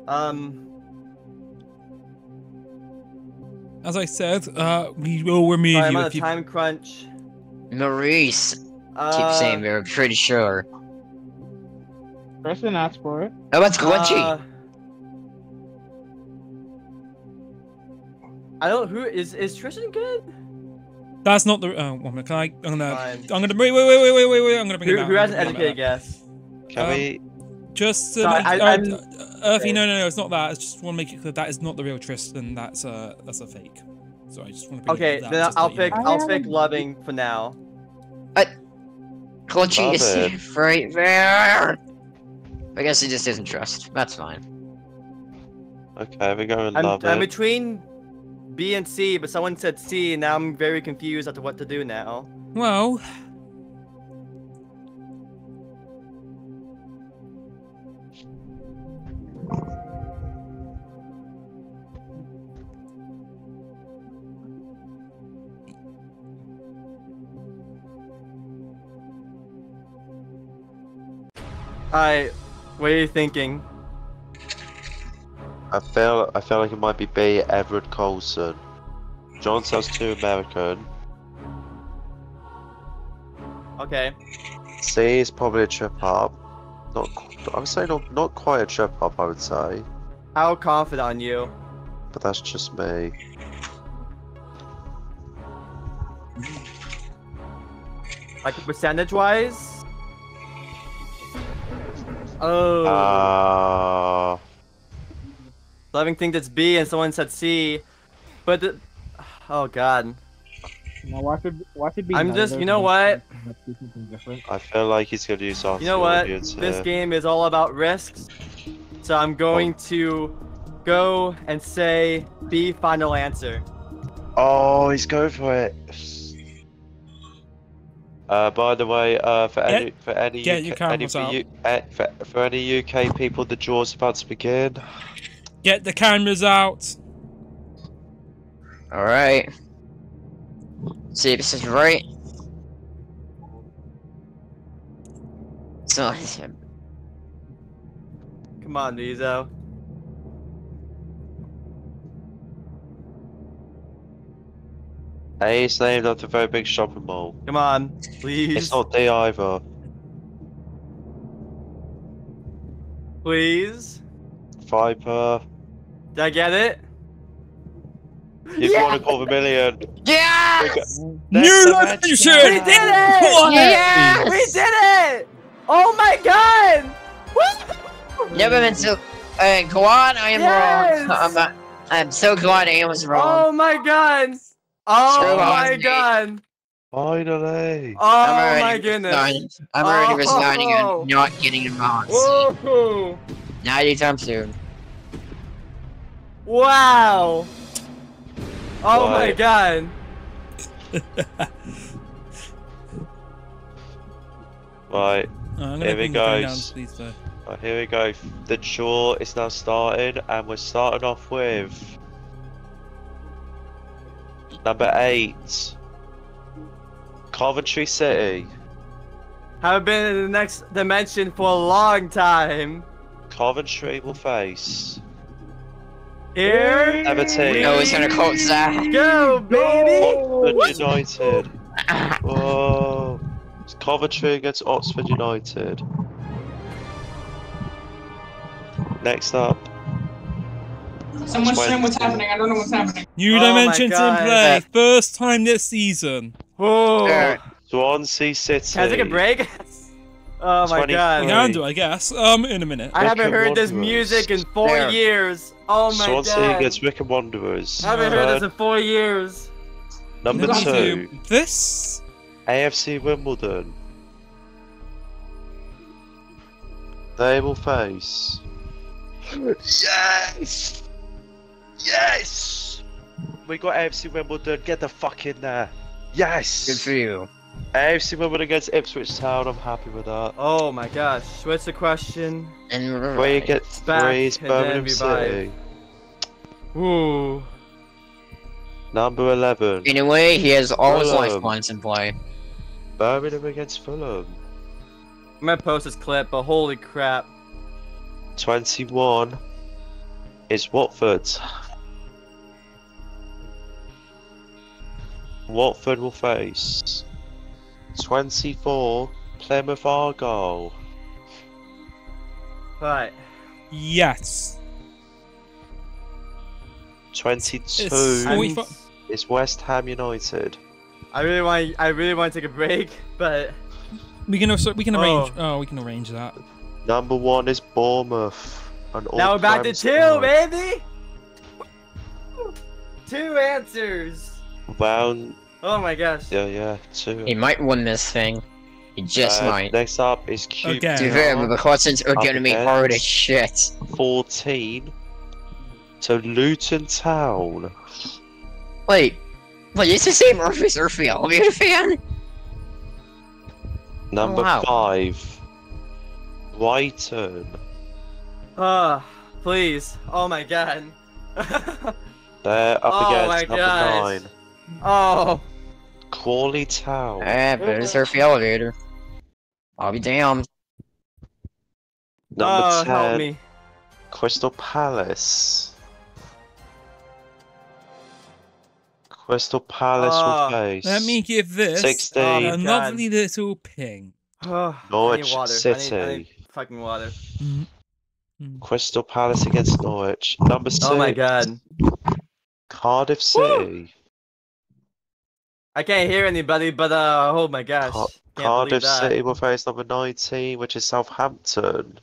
Um. As I said, uh, we will remove Sorry, I'm you on a if you. time crunch. Maurice. Uh, Keep saying we're pretty sure. Person asked for it. Oh, that's glitchy. uh, I don't. Who is is Tristan good? That's not the. Oh, one minute. Can I? I'm gonna. Fine. I'm gonna. Wait, wait, wait, wait, wait, wait, wait. I'm gonna bring Who, it back. who has an gonna bring it educated back. guess? Can Um, we? Just to Sorry, make, I- uh, I'm- uh, Earthy, no, no, no, it's not that. I just want to make it clear that is not the real Tristan. That's a that's a fake. So I just want to. Okay, that, then just I'll pick. I I'll pick loving for now. Glitchy Love is it. right there. I guess he just doesn't trust. That's fine. Okay, we're going I'm, love I'm it. between B and C, but someone said C, and now I'm very confused as to what to do now. Well, Alright, what are you thinking? I feel I feel like it might be B. Everett Colston. John sounds too American. Okay. C is probably a trip up. Not, I would say not not quite a trip up. I would say, How confident on you? but that's just me. Like percentage wise? Oh. Uh, Loving think that's B, and someone said C. But the... Oh god. Now watch it. Watch it be. I'm just- you know what? let's do something different. I feel like he's gonna use our You know what? This here. game is all about risks. So I'm going to go and say B final answer. Oh, he's going for it. Uh, by the way, uh, for any for any get your UK, any for, out. U, eh, for, for any UK people, the draw's about to begin. get the cameras out. Alright. See if this is right. So, Come on, Nizo. A is named after a very big shopping mall. Come on, please. It's not D either. Please. Viper. Did I get it? You've won a quarter million. Yeah! New dimension! dimension! We did it! What? Yeah! We did it! Oh my god! Woo! Never been so. Uh, Kawad, I am Yes! wrong. I'm, uh, I'm so glad I was wrong. Oh my god! Oh Screw my on, god! Finally. Oh I'm already my goodness! resigning. I'm already Oh. resigning and not getting involved. Whoa! Not anytime soon. Wow! Oh my god! Right. Oh, Here we go. down, please. Right, here we go. The draw is now started, and we're starting off with number eight, Coventry City. Haven't been in the next dimension for a long time. Coventry will face Here Everton. No, it's gonna call Zach. go, baby! Oxford United. Whoa. It's Coventry against Oxford United. Next up, Someone's Sweat. saying what's happening. I don't know what's happening. New Oh dimensions in God. play. First time this season. Whoa! Uh, Swansea City. Can I take a break? oh my god! We can do, I guess. Um, in a minute. I haven't Wicked heard this music in four There. years. Oh my god. Swansea god! against Wycombe Wanderers. I haven't heard this in four years. Number Let's two, This. AFC Wimbledon. They will face. Yes! Yes! We got AFC Wimbledon. Get the fuck in there. Yes! good for you. AFC Wimbledon against Ipswich Town. I'm happy with that. Oh my gosh! What's the question. And we're Where you right. get Back three is and then Birmingham. City. Ooh. Number 11. Anyway, he has all his Fulham. lifelines in play. Birmingham against Fulham. I'm gonna post this clip, but holy crap! 21 is Watford. Watford will face 24 Plymouth Argyle. Right. Yes. 22 It's I, Forty mean, fi- is West Ham United. I really want. I really want to take a break, but We can also we can arrange. Oh. Oh, we can arrange that. Number one is Bournemouth. An now we're back to two, side. baby. Two answers. Round, Oh my gosh. yeah, yeah, two. He might win this thing. He just Uh, might. Next up is QPR. Again. To be fair, but the questions are Up gonna be hard as shit. 14 to Luton Town. Wait, wait, it's the same Murphy's Murphy Albion fan? Number wow. five, Brighton. Ah, please. Oh my god. They're up Oh my against number gosh. nine, oh. Crawley Town. Eh, but it's Murphy Elevator. I'll be damned. Number oh, 10, help me. Crystal Palace. Crystal Palace ah, Oh, will face Let me give this 16 Oh, a lovely little ping. Oh, Norwich I need water. I City. need, I need fucking water. Mm-hmm. Crystal Palace against Norwich. Number six, Oh my god. Cardiff City. I can't hear anybody, but uh, oh my gosh. Car- Cardiff that. City will face number 19, which is Southampton.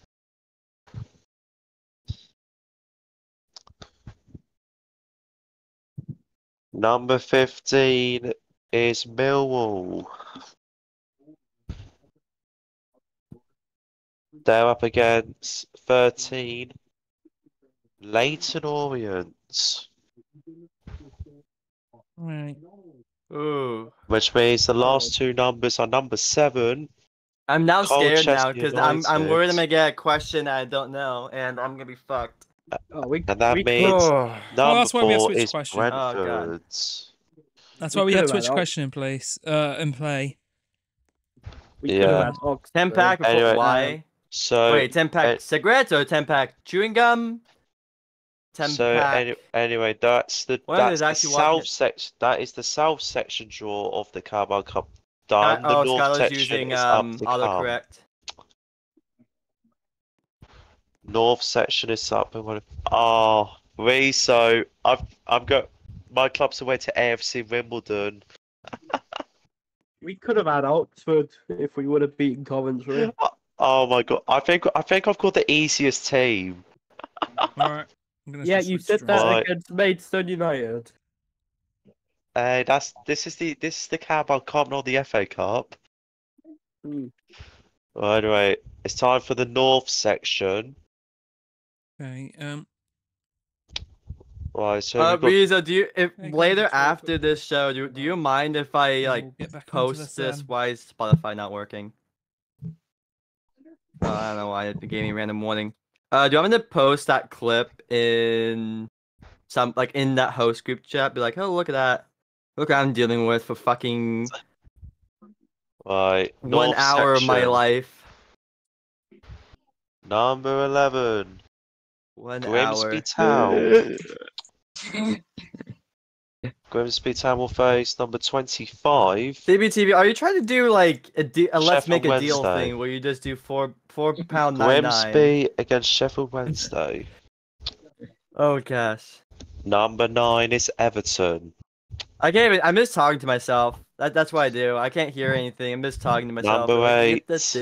Number 15 is Millwall. They're up against 13 Leyton Orient, Right. Ooh. which means the last two numbers are number 7 I'm now scared now because I'm I'm worried I'm gonna get a question I don't know and I'm gonna be fucked. Oh, we, And that we means- Oh. Number that's why we have four is question. Oh, That's why we have could've Twitch question in place. Uh, in play. we Yeah. could've had Oxford. 10 pack Anyway. why? So, Wait, 10 pack uh, cigarettes or 10 pack chewing gum? 10 so pack. any, anyway, that's the One that's the south it. section. That is the south section draw of the Carabao Cup Sky- done. The oh, north Skylar's section using is um up to come. autocorrect. North section is up and what? Oh, we so I've I've got my club's away to AFC Wimbledon. We could have had Oxford if we would have beaten Coventry. Oh my god! I think I think I've got the easiest team. All right. I'm Yeah, you switch said that straight. Right. against Maidstone United. Uh, that's this is the this is the Carabao Cup, not the FA Cup. Hmm. Right, anyway, it's time for the North section. Okay. Um. Right, so Uh, we've got Riza, do you if Hey, later after quick. this show, do, do you mind if I like we'll get back onto post this? um, Why is Spotify not working? Uh, I don't know why it gave me random warning. Uh, do you want me to post that clip in some like in that host group chat? Be like, oh look at that, look what I'm dealing with for fucking right one North hour of my life. Number eleven, One Grimsby hour. Town. Grimsby Town will face number twenty-five. CBTV, are you trying to do like a, de- a let's Sheffield make a deal Wednesday. thing where you just do four four pound nine nine? Grimsby against Sheffield Wednesday. Oh gosh. Number nine is Everton. I can't even. I miss talking to myself. That, that's what I do. I can't hear anything. I miss talking to myself. Number I'm like, eight. "Get this.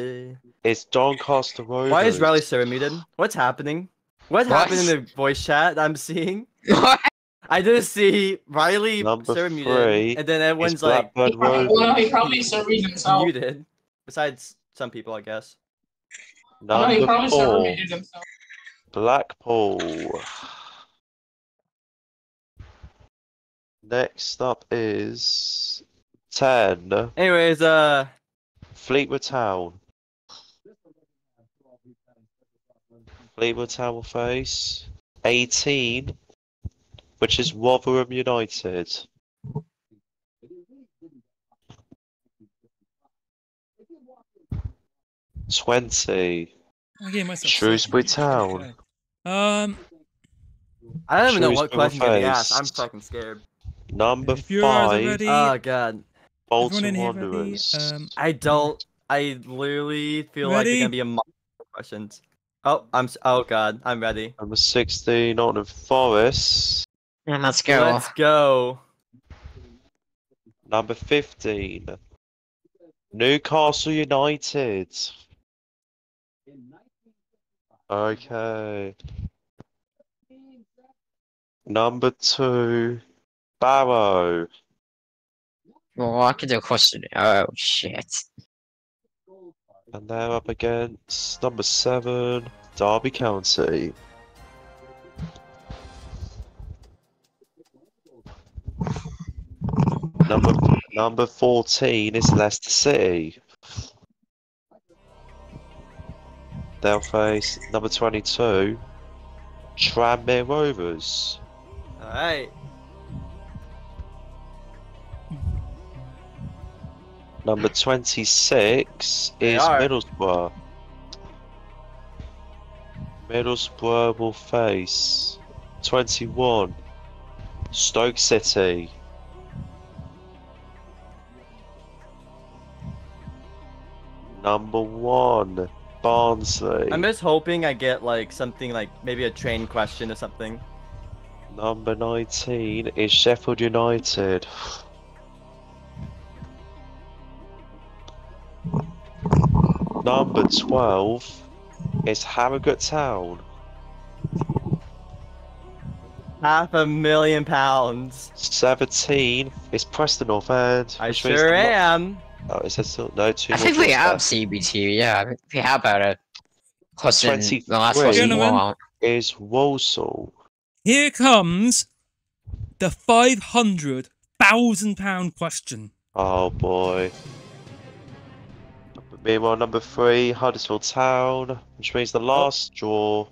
It's Doncaster Rovers. Why is Riley Sarah muted? What's happening? What, What? happened in the voice chat that I'm seeing? What? I just see Riley Number Sarah three muted, and then It's everyone's like Blackburn Well, no, Rovers. he probably surveyed himself. muted. Besides some people, I guess. No, he probably four, surveyed himself. Blackpool. Next up is ten, Anyways, uh, Fleetwood Town. Fleetwood Town will face eighteen, which is Rotherham United. Twenty, I Shrewsbury. Town. Okay. Um. I don't even know what Shrewsbury question to be asked. I'm fucking scared. Number If you guys are five, ready, Oh god, Bolton here ready? Wanderers. Um. I don't. I literally feel like they're gonna be a lot of questions. Oh, I'm. Oh god, I'm ready. Number 16, Nottingham Forest. And let's go. Let's go. Number 15, Newcastle United. Okay. Number 2, Barrow. Well, I can do a question. Oh shit. And they're up against number 7, Derby County. Number number 14 is Leicester City. They'll face number 22, Tranmere Rovers. All right. Number 26 They is are. Middlesbrough. Middlesbrough will face 21, Stoke City. Number 1, Barnsley. I'm just hoping I get like something like maybe a train question or something. Number 19 is Sheffield United. Number 12 is Harrogate Town. Half a million pounds. 17 is Preston North End. I sure am. Oh, it says still no two I think we have. CBT. Yeah, we have about a question. The last 23. question. Is Walsall. Here comes the five hundred thousand pound question. Oh boy. Meanwhile, number three, Huddersfield Town, which means the last draw.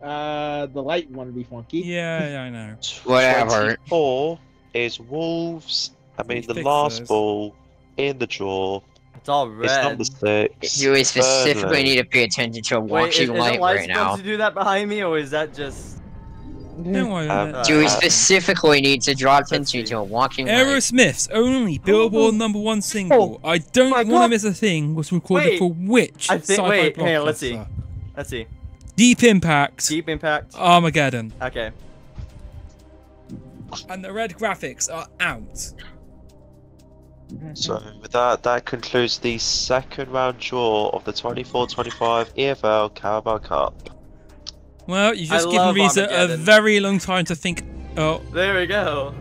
Uh, the light one would be funky. Yeah, yeah, I know. Whatever. 24 is Wolves. I mean, the last those. ball in the draw It's all is red. number six. you would specifically Burnley. need to pay attention to a Wait, is, is walking the light light right supposed now. to do that behind me, or is that just? Don't worry. Um, Do we specifically need to draw attention to a walking light? Aerosmith's only Billboard number one single. I don't want to miss a thing was recorded Wait, for which I think- sci-fi wait, hang on, let's see. Let's see. Deep Impact, Deep Impact. Armageddon. Okay. and the red graphics are out. So with that, that concludes the second round draw of the 24-25 EFL Carabao Cup. Well, you just given love Risa a very long time to think. Oh, There we go.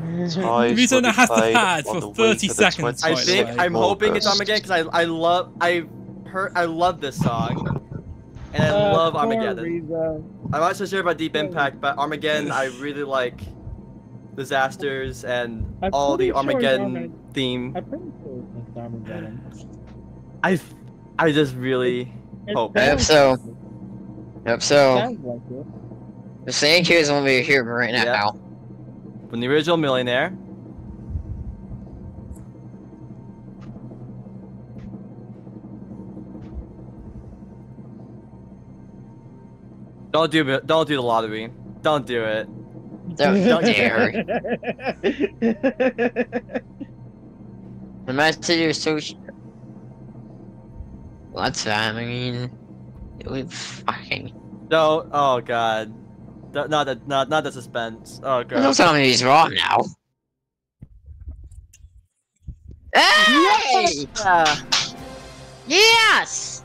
Ties Risa will has to played had on for 30 seconds, I think I'm hoping it's August. Armageddon because I I love I heard I love this song, and I Uh, love Armageddon. Riza. I'm not so sure about Deep Impact, but Armageddon I really like disasters and I'm all the pretty sure it's Armageddon theme. I'm pretty sure it's Armageddon. I I just really It hope. I hope so. like it. Hope so. Sounds like it. The saying here is only here right now. Yeah. from the original Millionaire. Don't do. Don't do the lottery. Don't do it. Don't, don't dare. The message is so. sh- What's that? I mean, it was fucking. No. Oh god. No- Not the not not the suspense. Oh god. Don't god. tell me he's wrong now. Hey! Ah, Yes!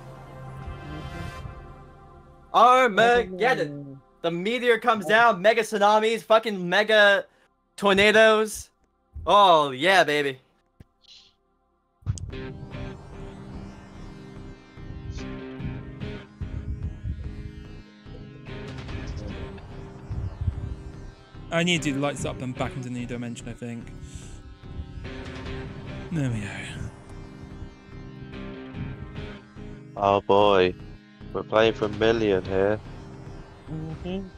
Armageddon. The meteor comes down. Mega tsunamis. Fucking mega tornadoes. Oh yeah, baby. I need to do the lights up and back into the new dimension, I think. There we go. Oh boy, we're playing for a million here. Mhm.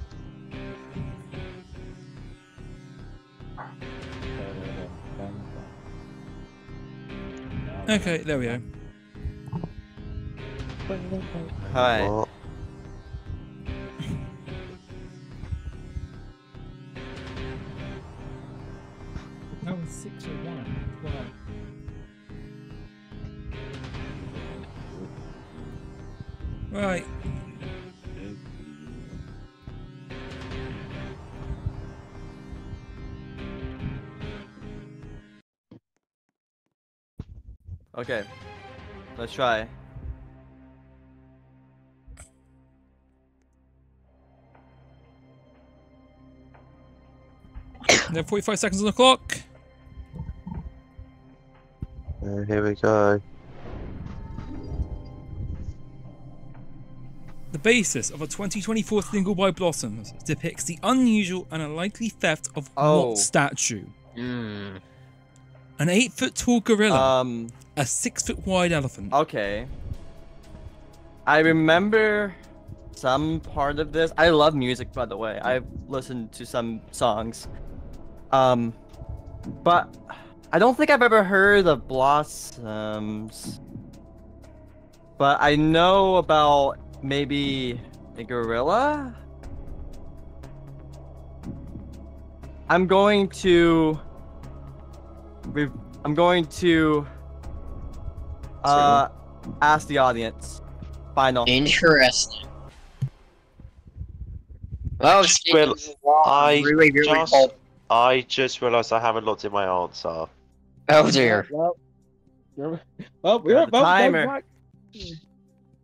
Okay, there we go. Hi. That was six. Wow. Right. Okay. Let's try. There are 45 seconds on the clock. Uh, here we go. The basis of a 2024 single by Blossoms depicts the unusual and unlikely theft of Oh. what statue? Hmm. An 8 foot tall gorilla, Um. a 6 foot wide elephant. Okay. I remember some part of this. I love music, by the way. I've listened to some songs. Um, but I don't think I've ever heard of Blossoms. But I know about maybe a gorilla. I'm going to. Re- I'm going to. Uh, ask the audience. Final. Interesting. Well, Well, I really, really just, cold. I just realised I haven't looked at my answer. Oh dear. Well, you're- well, Yeah, you're the timer.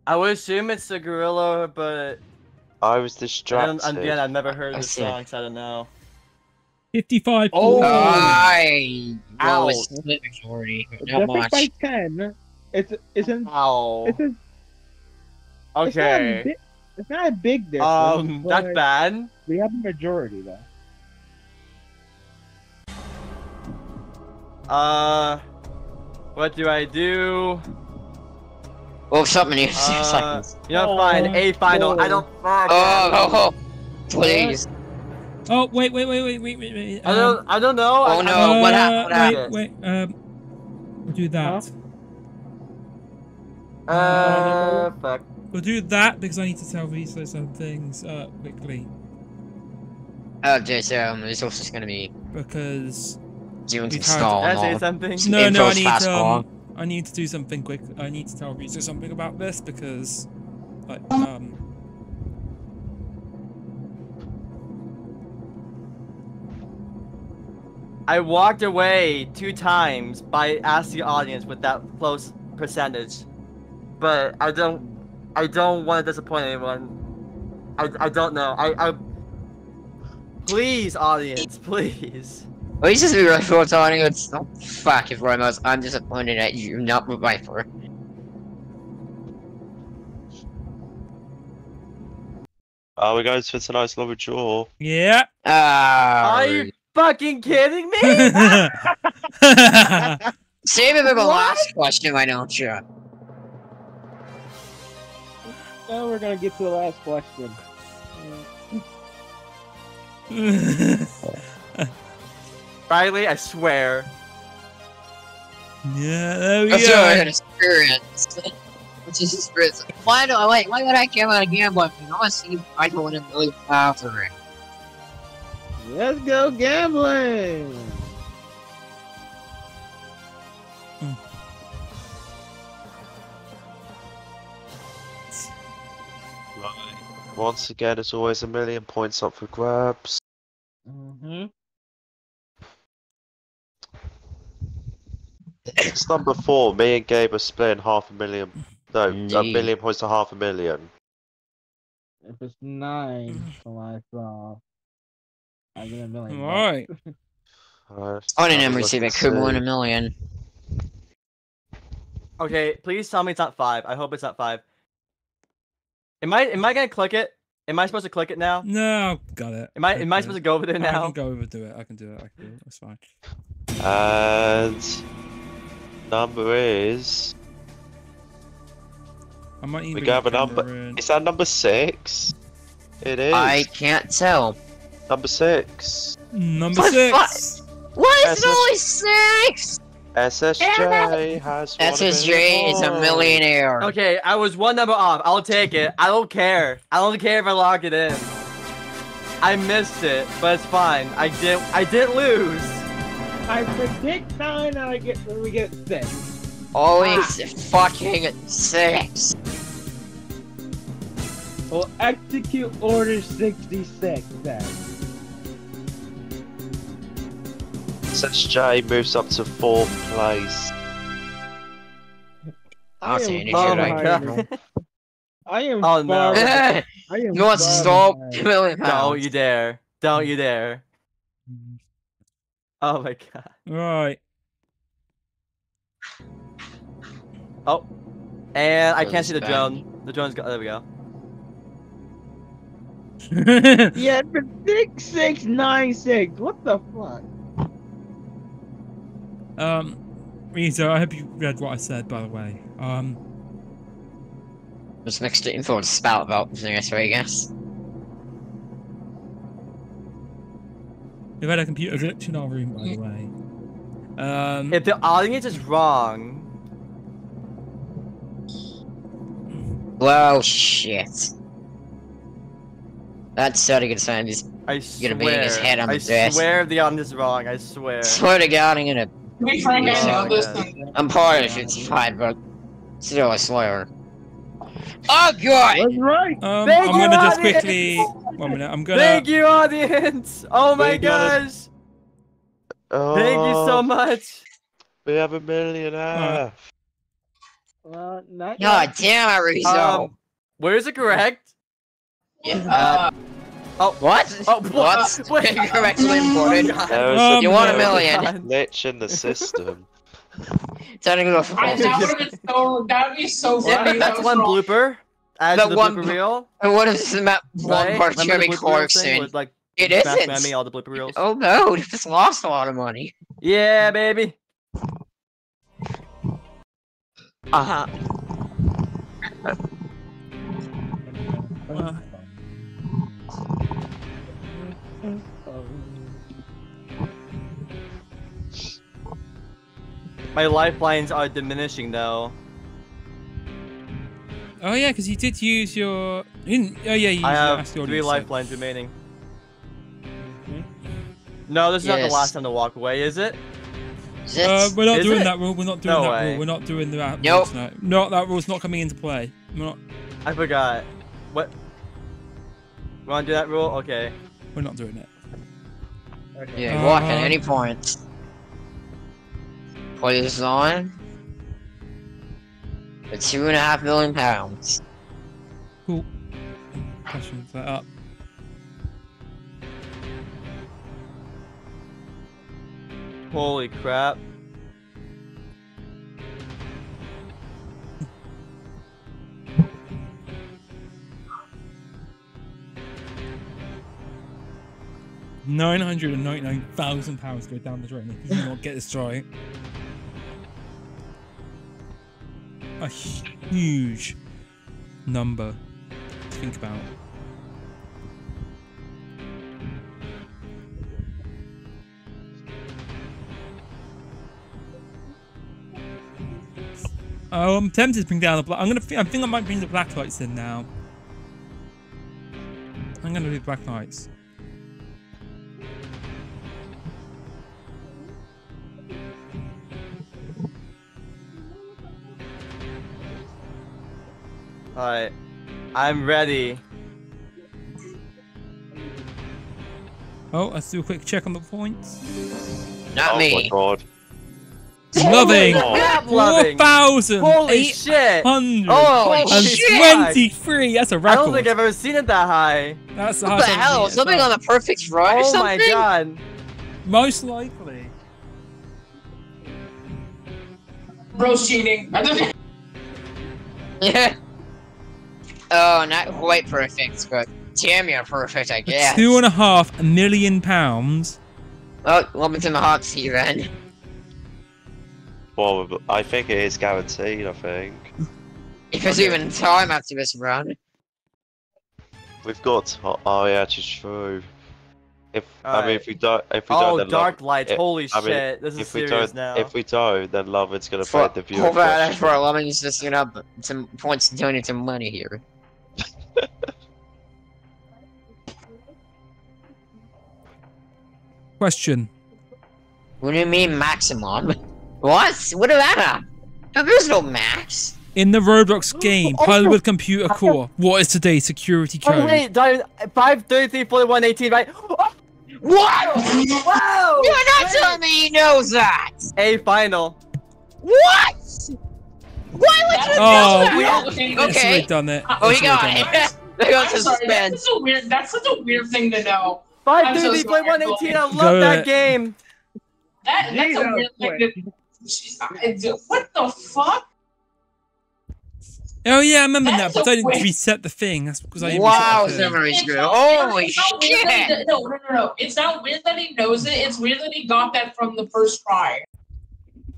I would assume it's the gorilla, but I was distracted. don't, again, I've never heard I of the see. song, so I don't know. 55 Oh. I well, Ow. it's split majority, but not Different much. by ten. It's it's an Ow. it's, a, it's not a Okay. big, it's not a big difference. Um, that's but bad. We have a majority though. Uh, what do I do? Well, something in Uh, seconds. you know, Oh, fine. A final. I oh. don't. Oh, oh, oh, please. Oh, wait, wait, wait, wait, wait, wait, wait. I um, don't. I don't know. Oh, I, no. I, what uh, happened? What wait, happened? Wait, um, we'll do that. Uh, fuck. We'll do that because I need to tell Visa some things uh, quickly. Oh, just um, it's also just gonna be Because doing some We've had- stall I say something? no, no, I need to, um, I need to do something quick. I need to tell Visa something about this because, like, um, I walked away two times by asking the audience with that close percentage. But I don't I don't want to disappoint anyone. I, I don't know. I, I Please audience, please. Well, he's just be really for talking. It's oh, fuck if Ramos. I'm disappointed at you not with Viper. Are we going for tonight's lobby draw? Yeah. Ah. Are you fucking kidding me? Save it for the What? last question, why don't you? Now we're gonna get to the last question. Riley, I swear. yeah, there we That's what I go. had experience. Which is experience. Why do I wait? Why would I care about a gambling? I want to see if I can win a million pounds or Let's go gambling. Once again, it's always a million points up for grabs. Mm-hmm. It's number four. Me and Gabe are splitting half a million. No, a million points to half a million. If it's nine, I saw. I get a million. Alright. Uh, On an have a emergency look could win a million. Okay, please tell me it's not five. I hope it's not five. Am I am I gonna click it? Am I supposed to click it now? No, got it. Am I am I supposed to go over there I now? can go over do it. I can do it. I can do it. That's fine. And number is. I might even We got a number. in. Is that number six? It is. I can't tell. Number six. Number What six. Why Yes, is it only six? SSJ has won SSJ million is a millionaire. Okay, I was one number off. I'll take it. I don't care. I don't care if I lock it in. I missed it, but it's fine. I did. I didn't lose. I predict nine, and I get we get six. Always ah. fucking six. We'll execute order sixty-six then. SSJ moves up to fourth place. I'll I say am any shit my I god. I am. Oh, no. far- can. I am. Who wants to far stall behind. a million Don't you dare. Don't you dare. Mm. Oh my god. Right. Oh. And I can't see the drone. The drone's got. There we go. Yeah, but six six nine six. What the fuck? Um, Rita, I hope you read what I said, by the way. Um, Just mixed it in for a spout about this way, I guess. we've had a computer glitch in our room, by the way. Um, If the audience is wrong, Well, shit. That's so good sign. He's I You're swear. gonna bang his head on I the desk. swear the audience is wrong. I swear. swear to God, I'm gonna. To be frank, I know this thing. I'm part of it's fine, but still, a Slayer. Oh God! That's right. um, Thank I'm you, gonna just audience! quickly. One minute. I'm gonna. Thank you, audience. Oh my We gotta- gosh. Oh, Thank you so much. We have a million millionaire. Uh, not God yet. damn I Rizzo! Um, where is it correct? yeah, uh, Oh, what? Oh, what? what? Incorrectly imported. There was Um, You want a no. million? glitch in the system. Turning it I, off. that would have been so. That would be so Yeah, funny. that's that one wrong. blooper. Add That to the one blooper reel. And what if the map one Right? part Remember Jimmy the blooper reel thing Clarkson? with, like, It Smash isn't. Mammy, all the blooper reels. Oh no, we just lost a lot of money. Yeah, baby. Uh huh. Uh, My lifelines are diminishing though. oh yeah, because you did use your. You oh yeah, you I used have ask the three audience, so- lifelines remaining. No, this is not the last time to walk away, is it? Is it? Uh, we're not Is doing it? that rule. We're not doing No that way. rule. We're not doing that Nope. rule tonight. No, that rule's not coming into play. We're not. I forgot. What? You wanna do that rule? Okay. We're not doing it. Okay. Yeah, walk at any point. Play this on. For two and a half million pounds. Cool. Question that up. Holy crap. Nine hundred and ninety-nine thousand pounds go down the drain if you do not get this right. huge number to think about. Oh, I'm tempted to bring down the black. I'm gonna. I think I might bring the black lights in now. I'm gonna do the black lights. Alright. I'm ready. Oh, let's do a quick check on the points. Not oh my me. god. Loving crap, loving. thousand Holy shit! hundred Oh, and shit! twenty-three. That's a I record. I don't think I've ever seen it that high. That's What the hell? seen Something well. on the perfect run or Oh something? my god. Most likely. Bro's cheating. Yeah. Oh, not quite perfect, but damn near perfect, I guess. Two and a half million pounds. Lumber's in the hot seat then. Well, I think it is guaranteed. I think If there's even time after this run. we've got. Oh, oh yeah, it's true. If I mean, Alright. if we don't, if we don't, Oh, then dark love, lights. if- Holy I mean, shit. This is if we serious don't, now. if we don't, then love it's gonna For, fade the viewer. for that, for question. Lumber's just, you know, some points to donate some money here. Question. What do you mean maximum? What? What do that have? There's no max. In the Roblox game, piloted with computer core, what is today's security Oh code? wait, Diamond, 5, 33, 41, 18, right? Oh, What? wow! You're not telling me he knows that! A final. What? Why would you Oh, know we- that? Okay. Okay. we've done it. Oh, he we've got done it. They got I'm that's such a weird. That's such a weird thing to know. 5, I'm so 33, 41, sorry, 18, I love Go that game. That that's Jesus, a weird thing to. Jeez, What the fuck? Oh yeah, I remember that, That's but a I didn't weird- reset the thing. That's because I Wow, reset the thing. It's good. not- Holy it's not that shit! No, no, no, no. It's not weird that he knows it. It's weird that he got that from the first try.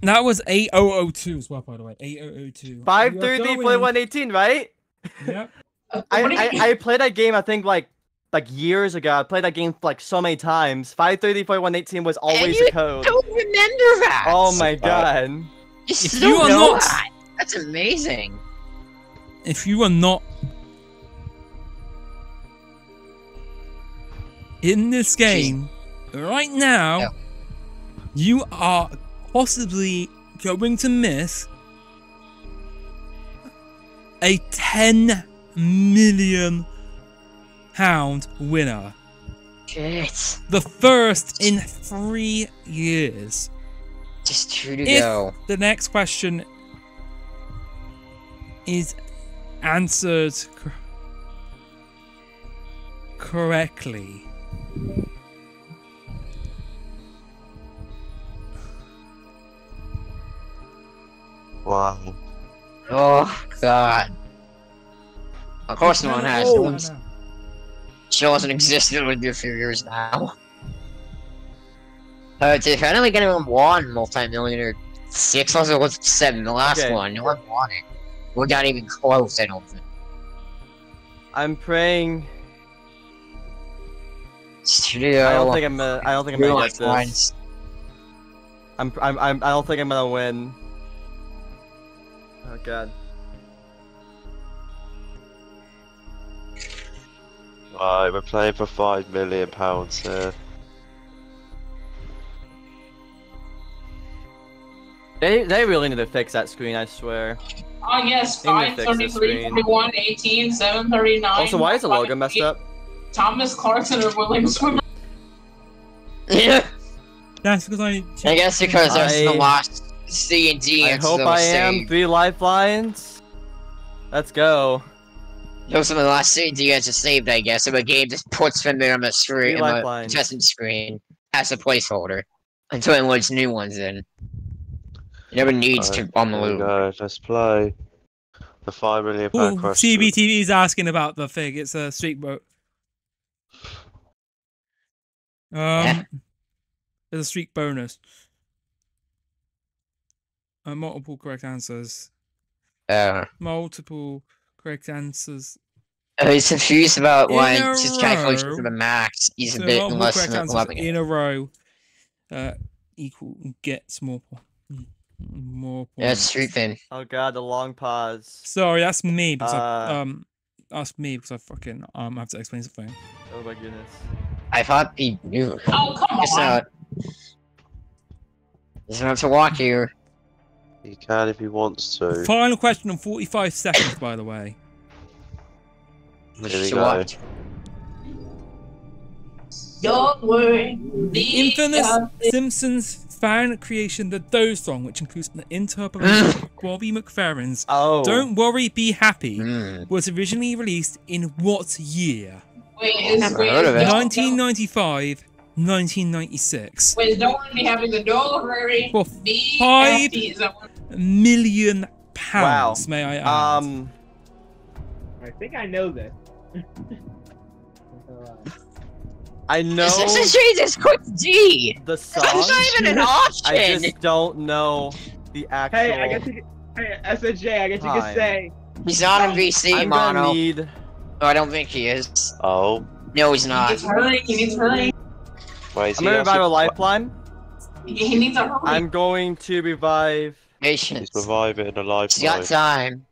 That was 8002 as well, by the way. 8002. 5, We are 33, going- 41, 18, right? Yep. Uh, I, what do you I. I played that game, I think, like like years ago. I played that game like so many times. 5, 33, 41, 18 was always you the code. don't remember that. Oh my god. You If still you are know not- that. That's amazing. If you are not in this game right now, Yeah. you are possibly going to miss a 10 million pound winner. Shit. The first in three years. Just two to If go. the next question is answered cor- correctly, Wow. Oh god. Of course no one has. No one's show hasn't existed with you for years now. Uh, if anyone anyone won multi-millionaire six was it was seven the last Okay. one. No one won it. We're not even close, I don't think. I'm praying. Studio. I don't think I'm gonna. I don't think I'm gonna Real get this. I'm, I'm, I'm. I don't think I'm gonna win. Oh god. Right, we're playing for five million pounds here. They, they really need to fix that screen. I swear. Ah, yes, They 5, to fix this 33, screen. 41, 18, 7, 39. Also, why is the logo messed up? Thomas Clarkson or William Swimmer. That's because I. I guess because that's the I- last C and D I and hope still I am. saved. Three lifelines. Let's go. Those are the last C and D has saved, I guess. If a game just puts them there on the screen, Three on the testing screen as a placeholder until it loads new ones in. It never needs Alright, to on the here loop. go. Let's play the five million pound question. CBTV is asking about the thing. It's a street boat. Um, Yeah. there's a streak bonus. Uh, multiple correct answers. Uh, Multiple correct answers. I was confused about In why a his calculation row. for the max is a bit less than answers 11. in a row. Uh, equal gets more. po- More Yeah, points. street thing. Oh god, the long pause. Sorry, that's me because I, Uh, um, that's me because I fucking um have to explain something. Oh my goodness. I thought he knew. Oh, come It's on. not. Doesn't have to walk here. He can if he wants to. Final question in 45 seconds, by the way. Here we go. Don't worry. The infamous Simpsons fan creation, the Doe song, which includes an interpolation of Bobby McFerrin's Oh. Don't Worry, Be Happy, Mm. was originally released in what year? Wait, is, Never heard of it. 1995, 1996. Wait, don't worry, be happy. The don't worry. For Be five happy. Is that what? million pounds, Wow. may I add. Um. I think I know this. I know This is Jesus quick D. the That's song. not even an option. I just don't know the actual. Hey, I guess you can, hey, SSJ, I guess you Time. can say. He's not in VC, I'm gonna need. Oh, I don't think he is. Oh, No, he's He not. needs to hurry. He needs to hurry. wait. is I'm he gonna revive a actually- lifeline. He, he needs to hurry. I'm going to revive. He's Patience. reviving a He's got time.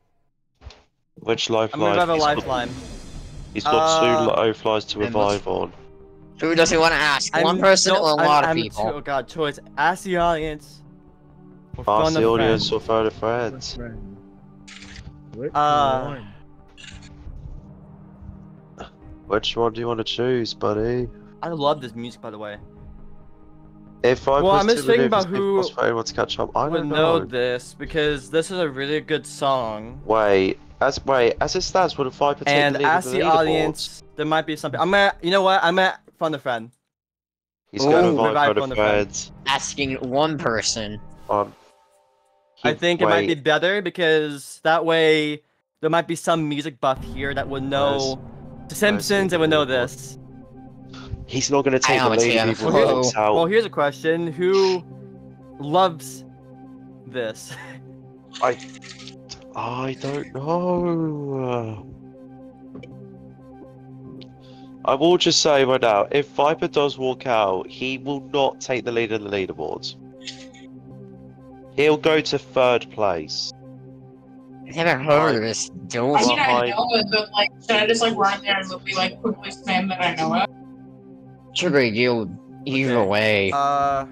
Which lifeline? I'm gonna revive a He's got- lifeline. He's got Uh, two lifelines to and what's- revive on. Who does he want to ask? One I'm- person no, or a I'm- lot of I'm people? too- oh god, choice. Ask the audience. Or Ask the a audience friend. or phone a friend. Which Uh, one? Which one do you want to choose, buddy? I love this music, by the way. If I Well, was I'm to just thinking about who impossible for to catch up. I would don't know know. this because this is a really good song. Wait, as wait, as it stands, would a Viper take And the ask the the audience, there might be something. I'm gonna, you know what? I'm gonna phone a friend. He's going to Ooh, revive revive on a the friend. friend. Asking one person. Um, I he- think it might be better because that way there might be some music buff here that would know The Simpsons and would know this. He's not going to take the honestly lead have if he walks out. Well, here's a question: Who loves this? I, I don't know. I will just say right now, if Viper does walk out, he will not take the lead in the leaderboards. He'll go to third place. I never heard of this. I mean, I know it, but like, should I just like run there and be like quickly spam that I know it? Sugar, you either Okay. way. Uh.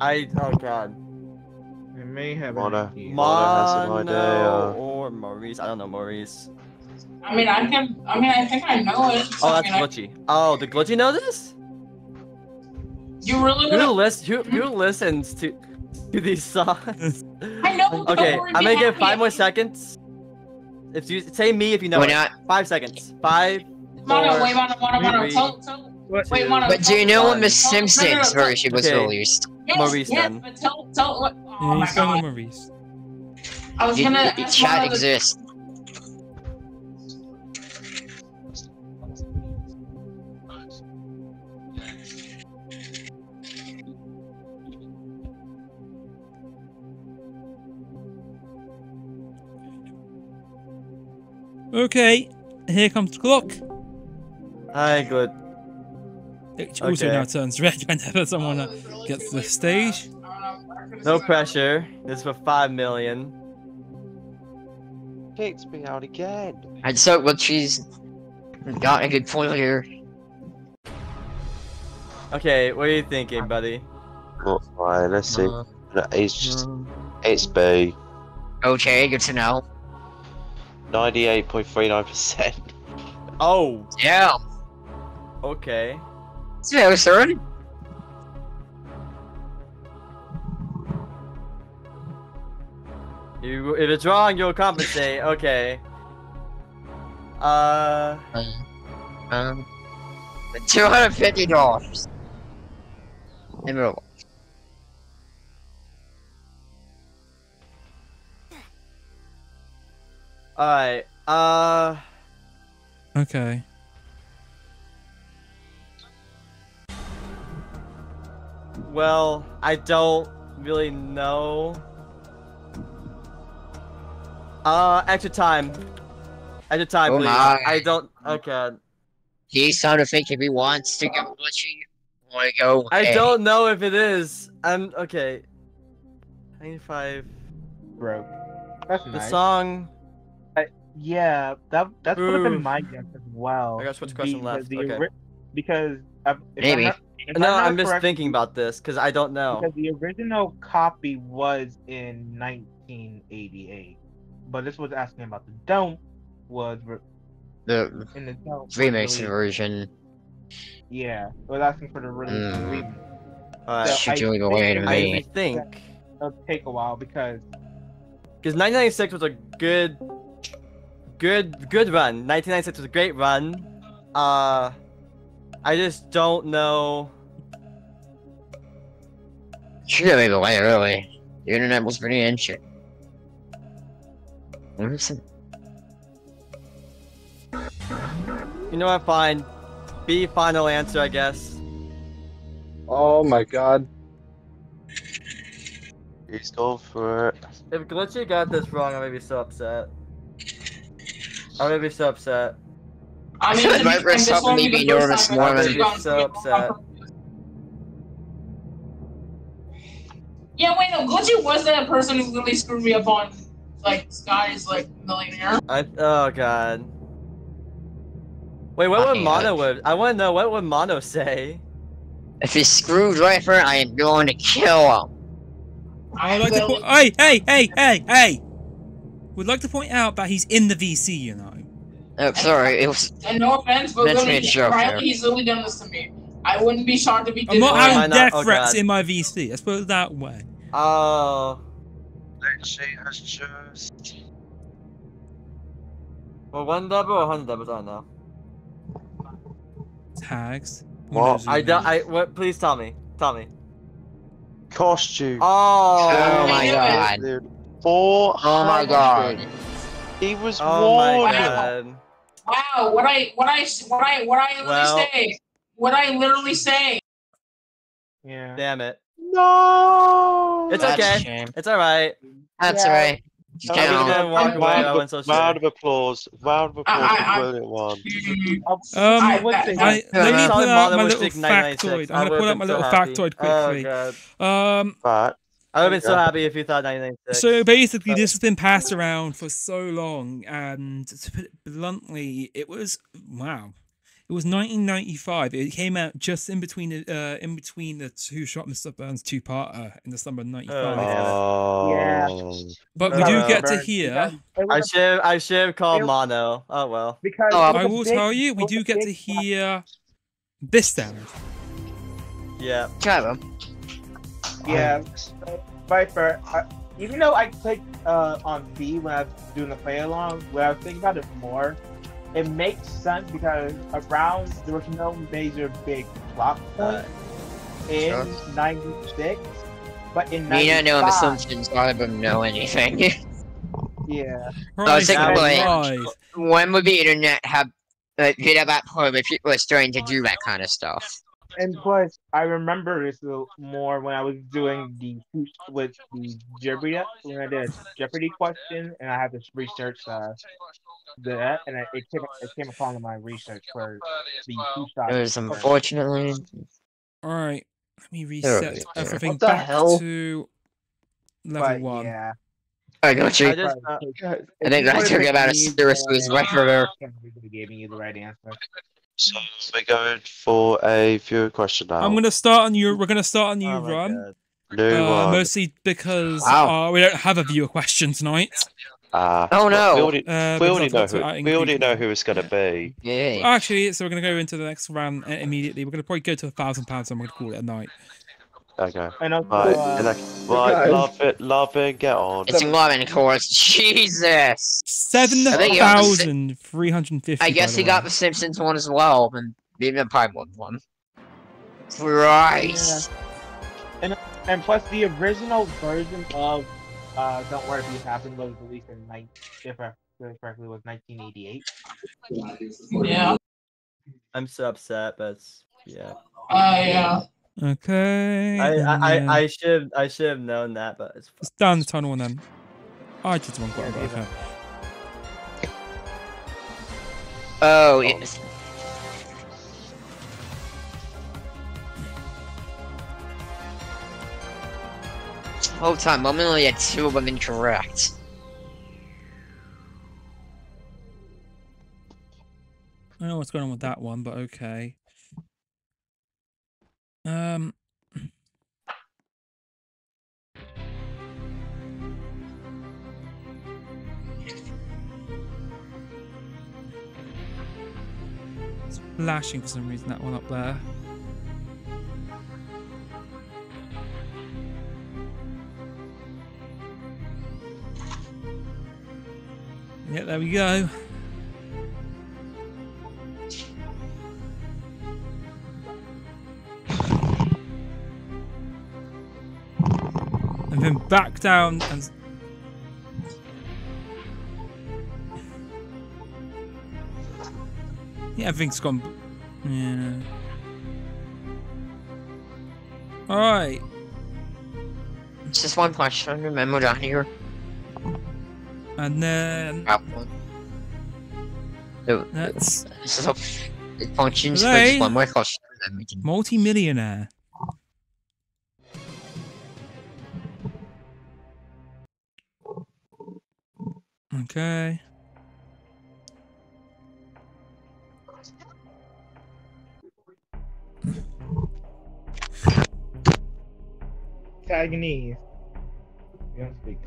I oh god. I may have Mona. an idea. Mona has an idea. or Maurice. I don't know Maurice. I mean, I can. I mean, I think I know it. so, Oh, I that's mean, I- glitchy. Oh, the glitchy know this? You really Who wanna? list who who listens to to these songs? I know. Okay, I'm gonna give happy. five more seconds. If you say me if you know We're it. not. Five seconds. Five. Mono, four, wait, Mono, Mono, Mono. Tell, tell, What? wait, Mono. But do you know when the Simpsons version was Okay. released? Yes, Maurice yes, then. But tell, tell what? Oh Yeah, my god. with Maurice. I was You- gonna. you- ask chat exists. Okay, here comes the clock. Hi, good. It also Okay. now turns red whenever someone uh, gets to the stage. No pressure. This is for five million. Kicked me out again. And so, what she's got a good point here. Okay, what are you thinking, buddy? Not fine. Let's see. Uh, No, It's just it's B. Okay, good to know. 98.39%. Oh, Yeah. okay. It's very certain. You, if it's wrong, you'll compensate. Okay. Uh, Um, two hundred fifty dollars. Emerald. Alright. Uh, Okay. well, I don't really know. Uh, extra time. Extra time, Oh please. my. I don't. Okay. He's trying to think if he wants to go glitchy. Wanna go? I don't know if it is. I'm okay. 95. Broke. That's The nice. song. Yeah, that that would have been my guess as well. I guess what's question Because left? the Okay. ori- because uh, if Maybe. I'm not, if No, I'm, I'm just correct, thinking about this because I don't know. because the original copy was in 1988, but this was asking about the dome was re- The in the dome. remix released- version. Yeah, it was asking for the release. Mm. remix. Alright. So Should I do it think to it- I me. think It'll take a while because because 1996 was a good, good, good run. 1996 was a great run. Uh, I just don't know. Should have made the way early. The internet was pretty ancient. Listen. You know what? Fine. B final answer, I guess. Oh my god. He's going for it. If Glitchy got this wrong, I'm gonna be so upset. I'm gonna be so upset. I mean, to My be frank, first this time won't be being the first nervous time I've Mormon. actually gone So upset. Yeah, wait, no, Glitchy was that person who really screwed me up on, like, Sky's, like, millionaire. I oh god. Wait, what would Mono heck. would? I want to know what would Mono say. If he he's screwdriver, I am going to kill him. I'd like to hey, hey, hey, hey, hey! Would like to point out that he's in the VC, you know. Oh, sorry, it was. And no offense, but That's literally, me a joke Riley, he's literally done this to me. I wouldn't be shocked if he did I'm not having again. not? death Oh, threats God. in my VC. Let's put it that way. Oh. She has just. Well, one double or hundred doubles? I don't know. Tags. What? I don't. I what? Please tell me. Tell me. Costume. Oh. Oh my Yeah. god. Dude. Four. Oh my god. He was Oh warned. god. Wow, what I, what I, what I, what I literally Well- say. What I literally say. yeah. Damn it. No. It's That's okay. It's alright. That's Yeah. alright. I I'm Count. gonna walk away. I went so round, of applause. Round of applause. I- I- brilliant one. Um, I- would say I, that- let me Solid pull out my little factoid. I I'm gonna would've out my little happy. factoid Oh quickly. god. Um, But I would have been so happy if you thought 996. so basically, this has been passed around for so long, and to put it bluntly, it was wow. It was 1995. It came out just in between the uh, in between the Who Shot Mr. Burns two parter in the summer of '95. Oh, Yeah. but we do get to hear. I was a- should I should have called Mono. Oh well. because Oh, it was I a will big- tell you, we do get to hear this sound. Yeah. Trevor. Yeah, Viper. I, even though I clicked uh, on B when I was doing the play along, when I was thinking about it more, it makes sense because around there was no major big plot point in Sure. '96, but in Me not knowing 95, assumptions, I don't know anything. yeah, I was thinking, right, like, right. when would the internet have uh, hit at that point where people are starting to do that kind of stuff? And plus I remember this more when I was doing the with the Jeopardy when I did a Jeopardy question and I had to research uh, that and it it came it came upon my research for the. It was unfortunately. All right, let me reset everything What the back hell? to level But one. yeah, I got you. I just uh, I think that's talking about a serious recorder. giving you the right answer. So we're going for a viewer question now. I'm gonna start a new. We're gonna start a new oh my run. New Uh, one. mostly because Wow. uh, we don't have a viewer question tonight. Ah, Oh, no. We already, Uh, we already know who. We already people. know who it's gonna be. Yeah. Actually, so we're going to go into the next round uh, immediately. We're going to probably go to a thousand pounds and we're going to call it a night. Okay. And also, Right. uh, and like, right. Love it. Love it. Get on. It's 11, of course. Jesus. Seven I think you got the si- thousand three hundred fifty. I guess he got the Simpsons one as well, and maybe the Pinewood one. Christ. and and plus the original version of uh, Don't Worry If You Happen was released in 19, if I remember correctly, was 1988. Yeah. I'm so upset, but it's- yeah. Uh, yeah. Okay. I I, then I, uh I should I should have known that, but it's It's down the tunnel and then. I did one quite Yeah, okay. Oh, oh, yes. Whole time, I'm only at two of them incorrect. I don't know what's going on with that one, but okay. Um. Flashing for some reason, that one up there. Yeah, there we go. And then back down and yeah everything's gone yeah all right It's just one question, remember down here? and then That one. No, that's it functions, one more question. then we can- multi-millionaire okay Cagney. You don't speak.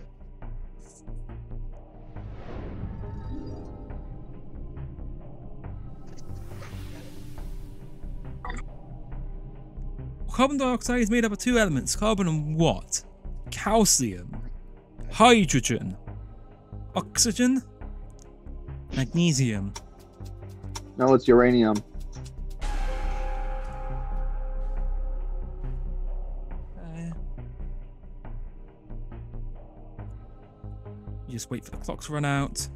Carbon dioxide is made up of two elements, carbon and what? Calcium, hydrogen, oxygen, magnesium. No, it's uranium. Okay. You just wait for the clock to run out.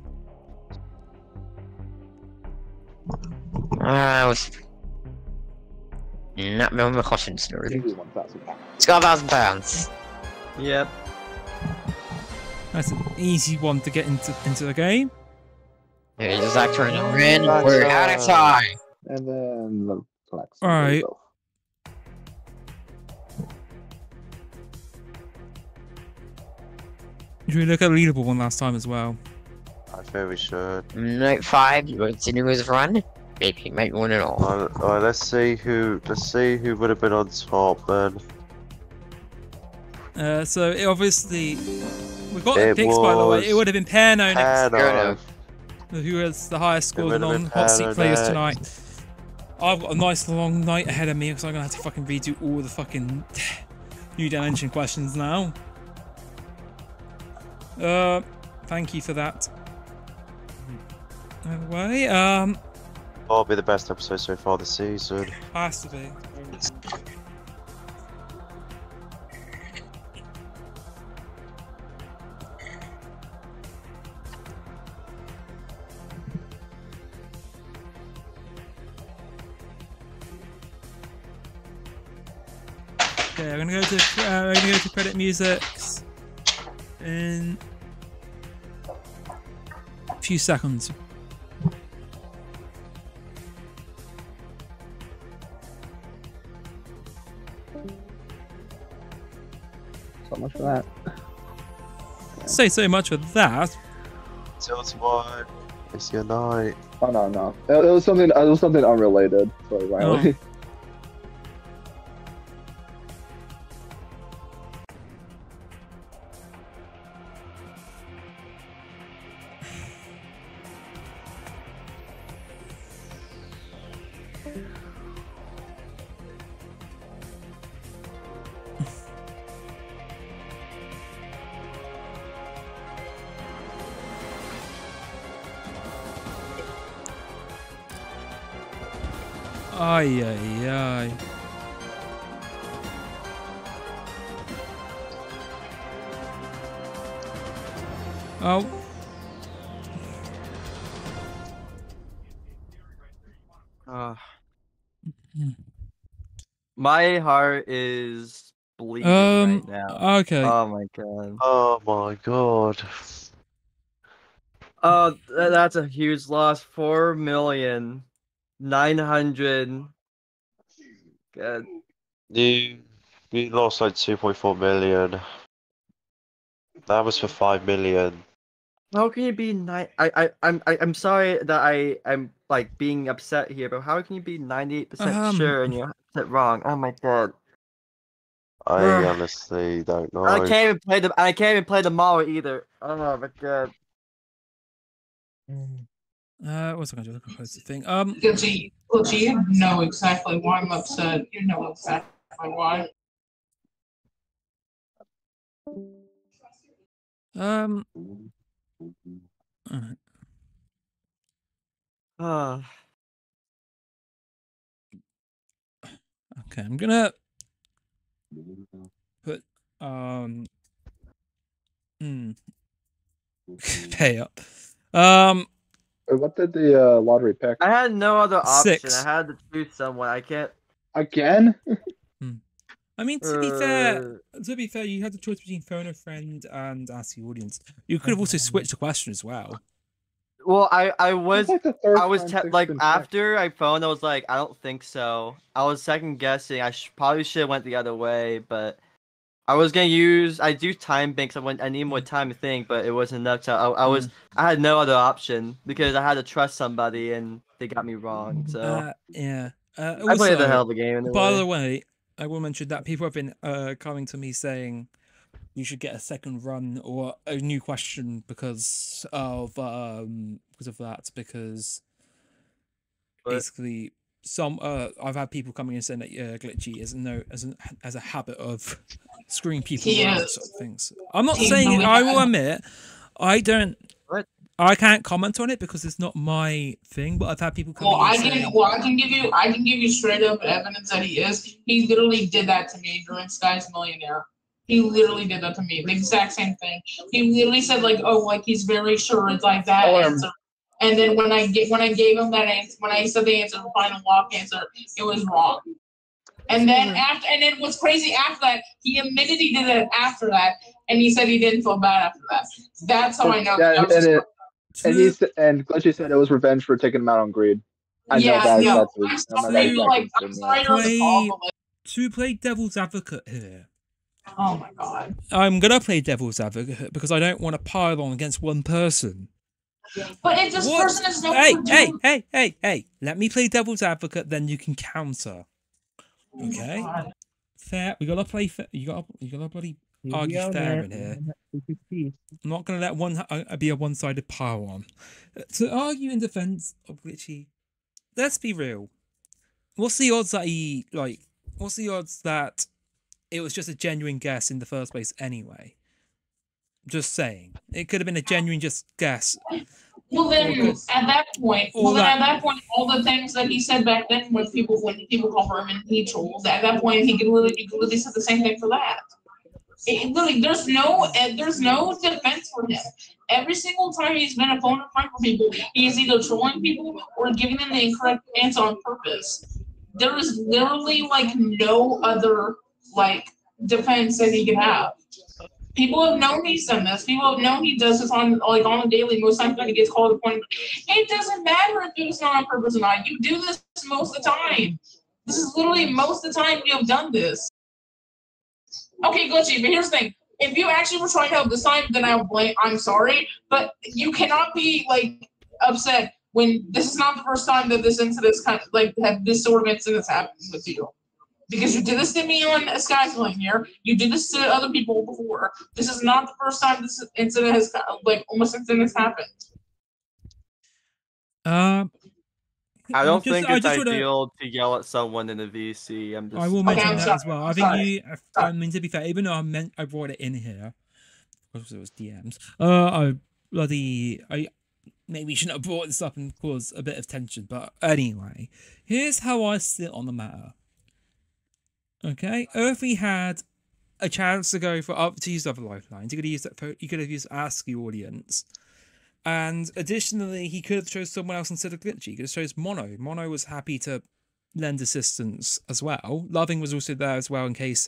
Ah, I was not remember the questions. already. Easy 1,000 pounds. It's got a thousand pounds. Yep. That's an easy one to get into into the game. There's a Zach turn over in. We're out of time. And then the flex. All right. Should we look at the leaderboard one last time as well? I think we should. Night five, you want continue his run. Maybe you might win it all. Alright, alright, let's see who. Let's see who would have been on top then. Uh, so it obviously we got the It picks by the way. It would have been Perno next, Pano. who has the highest scores would have on been hot seat Perno players next. tonight. I've got a nice long night ahead of me because I'm gonna have to fucking redo all the fucking new dimension questions now. Uh, thank you for that. Anyway, um, Probably the best episode so far this season. has to be. Okay, I'm gonna go to uh, I'm gonna go to credit musics in a few seconds. So much for that. Say so much for that. Till tomorrow. It's your night. Oh no, no. It, it was something. It was something unrelated. Sorry, Riley. Ay, ay, ay. Oh. Uh, my heart is bleeding Um, right now. okay. Oh my god. Oh my god. Oh, th- that's a huge loss. Four million nine hundred. God. You you lost like 2.4 million. That was for 5 million. How can you be nine? I I I'm I, I'm sorry that I I'm like being upset here, but how can you be ninety eight percent Um, sure and you're it wrong? Oh my god. I honestly don't know. I can't even play the I can't even play the model either. Oh my god. Uh, what's I going to do? Look at the thing. Um, Guilty, guilty. You know exactly why I'm upset. You know exactly why. um. alright. Ah. Okay, I'm gonna put um. Hmm. Pay up. Um. What did the uh, lottery pick? I had no other option. Six. I had to choose someone. I can't. Again? I mean, to be fair, Uh, to be fair, you had the choice between phone a friend and ask the audience. You could have also switched the question as well. Well, I I was like I was te- like after I phoned, I was like, I don't think so. I was second guessing. I sh- probably should have went the other way, but I was gonna use. I do time banks. I went. I need more time to think, but it wasn't enough. So I, I was. I had no other option because I had to trust somebody, and they got me wrong. So Uh, yeah. Uh, I played the hell of a game. Anyway. By the way, I will mention that people have been uh, coming to me saying you should get a second run or a new question because of um because of that because But- basically some uh I've had people coming and saying that uh, glitchy is no as an as a habit of screwing people He around is. sort of things. I'm not He's saying I will admit I don't What? I can't comment on it because it's not my thing, but I've had people come Well, I can. saying, Well, I can give you. I can give you straight up evidence that he is. He literally did that to me during Sky's Millionaire. He literally did that to me. The exact same thing. He literally said like, "Oh, like he's very sure it's like that Alarm. answer." And then when I get when I gave him that answer, when I said the answer, the final lock answer, it was wrong. And then after, and then what's crazy after that, he admitted he did it after that, and he said he didn't feel bad after that. That's how I know. Yeah, that was and, it, and he said, and Glitchy said it was revenge for taking him out on greed. I know yeah, that. yeah. That's I'm his, I know sorry, that like, I'm sorry, name. you're Play- to play devil's advocate here. Oh my god. I'm gonna play devil's advocate because I don't want to pile on against one person. But if this What? person is no Hey, good hey, doing- hey, hey, hey! Let me play devil's advocate, then you can counter. Okay. Fair. We gotta play. Fair. You gotta. You got a bloody argue in here. I'm not gonna let one uh, be a one-sided power on. To argue in defense of Glitchy, let's be real. What's the odds that he like? What's the odds that it was just a genuine guess in the first place anyway? Just saying, it could have been a genuine just guess. Well then, at that point, all well then at that point, all the things that he said back then, when people when people call him and he trolls, at that point he could literally he could literally say the same thing for that. It, it literally, there's no uh, there's no defense for him. Every single time he's been a phone a friend for people, he is either trolling people or giving them the incorrect answer on purpose. There is literally like no other like defense that he can have. People have known he's done this. People have known he does this on like on a daily. Most times when he gets called upon, it doesn't matter if it's not on purpose or not. You do this most of the time. This is literally most of the time you have done this. Okay, Glitchy, but here's the thing. If you actually were trying to help this time, then I'll blame I'm sorry. But you cannot be like upset when this is not the first time that this incident's kind of like have this sort of incidents happened with you. Because you did this to me on a Sky's here. You did this to other people before. This is not the first time this incident has like almost incident has happened. Um, I don't Just- think I it's just wanna- ideal to yell at someone in a VC. I'm just. I will mention I'm that sorry, as well. I think sorry. you. I mean, to be fair, even though I meant I brought it in here, because it was DMs. Uh, I bloody I maybe shouldn't have brought this up and caused a bit of tension. But anyway, here's how I sit on the matter. Okay, Earthy had a chance to go for up to use other lifelines. He could have used that. For, he could have used Ask the Audience. And additionally, he could have chose someone else instead of Glitchy. He could have chose Mono. Mono was happy to lend assistance as well. Loving was also there as well in case,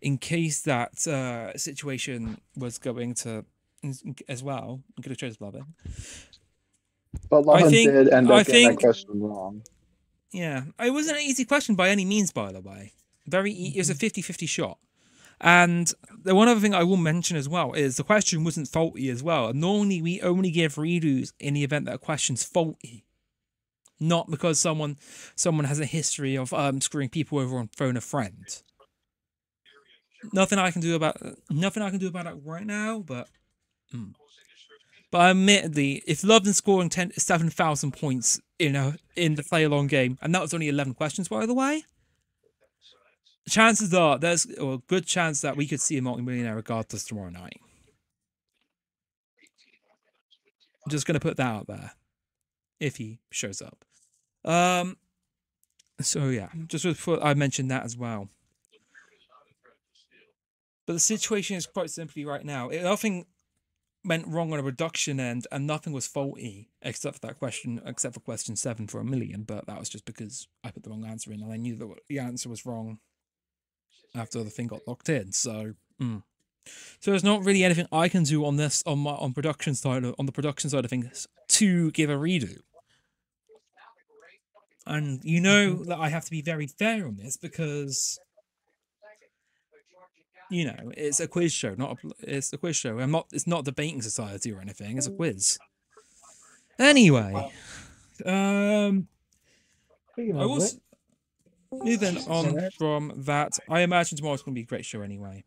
in case that uh, situation was going to as well. He could have chose Loving. But I think- did end up I getting think- that question wrong. Yeah, it wasn't an easy question by any means, by the way. Very, e- it was a 50-50 shot. And the one other thing I will mention as well is the question wasn't faulty as well. Normally, we only give redos in the event that a question's faulty, not because someone someone has a history of um, screwing people over on phone a friend. Nothing I can do about nothing I can do about it right now, but. hmm. But admittedly, if Loving scoring 10, 7,000 points in a in the play along game, and that was only 11 questions, by the way, chances are there's a good chance that we could see a multimillionaire regardless tomorrow night. I'm just going to put that out there if he shows up. Um, so yeah, just before I mentioned that as well. But the situation is quite simply right now. It, nothing went wrong on a reduction end, and nothing was faulty except for that question, except for question seven for a million. But that was just because I put the wrong answer in, and I knew that the answer was wrong after the thing got locked in. So, mm. so there's not really anything I can do on this on my on production side of, on the production side of things to give a redo. And you know that I have to be very fair on this because you know it's a quiz show, not a, it's a quiz show. I'm not. It's not a debating society or anything. It's a quiz. Anyway, um, I was moving on from that. I imagine tomorrow's going to be a great show anyway.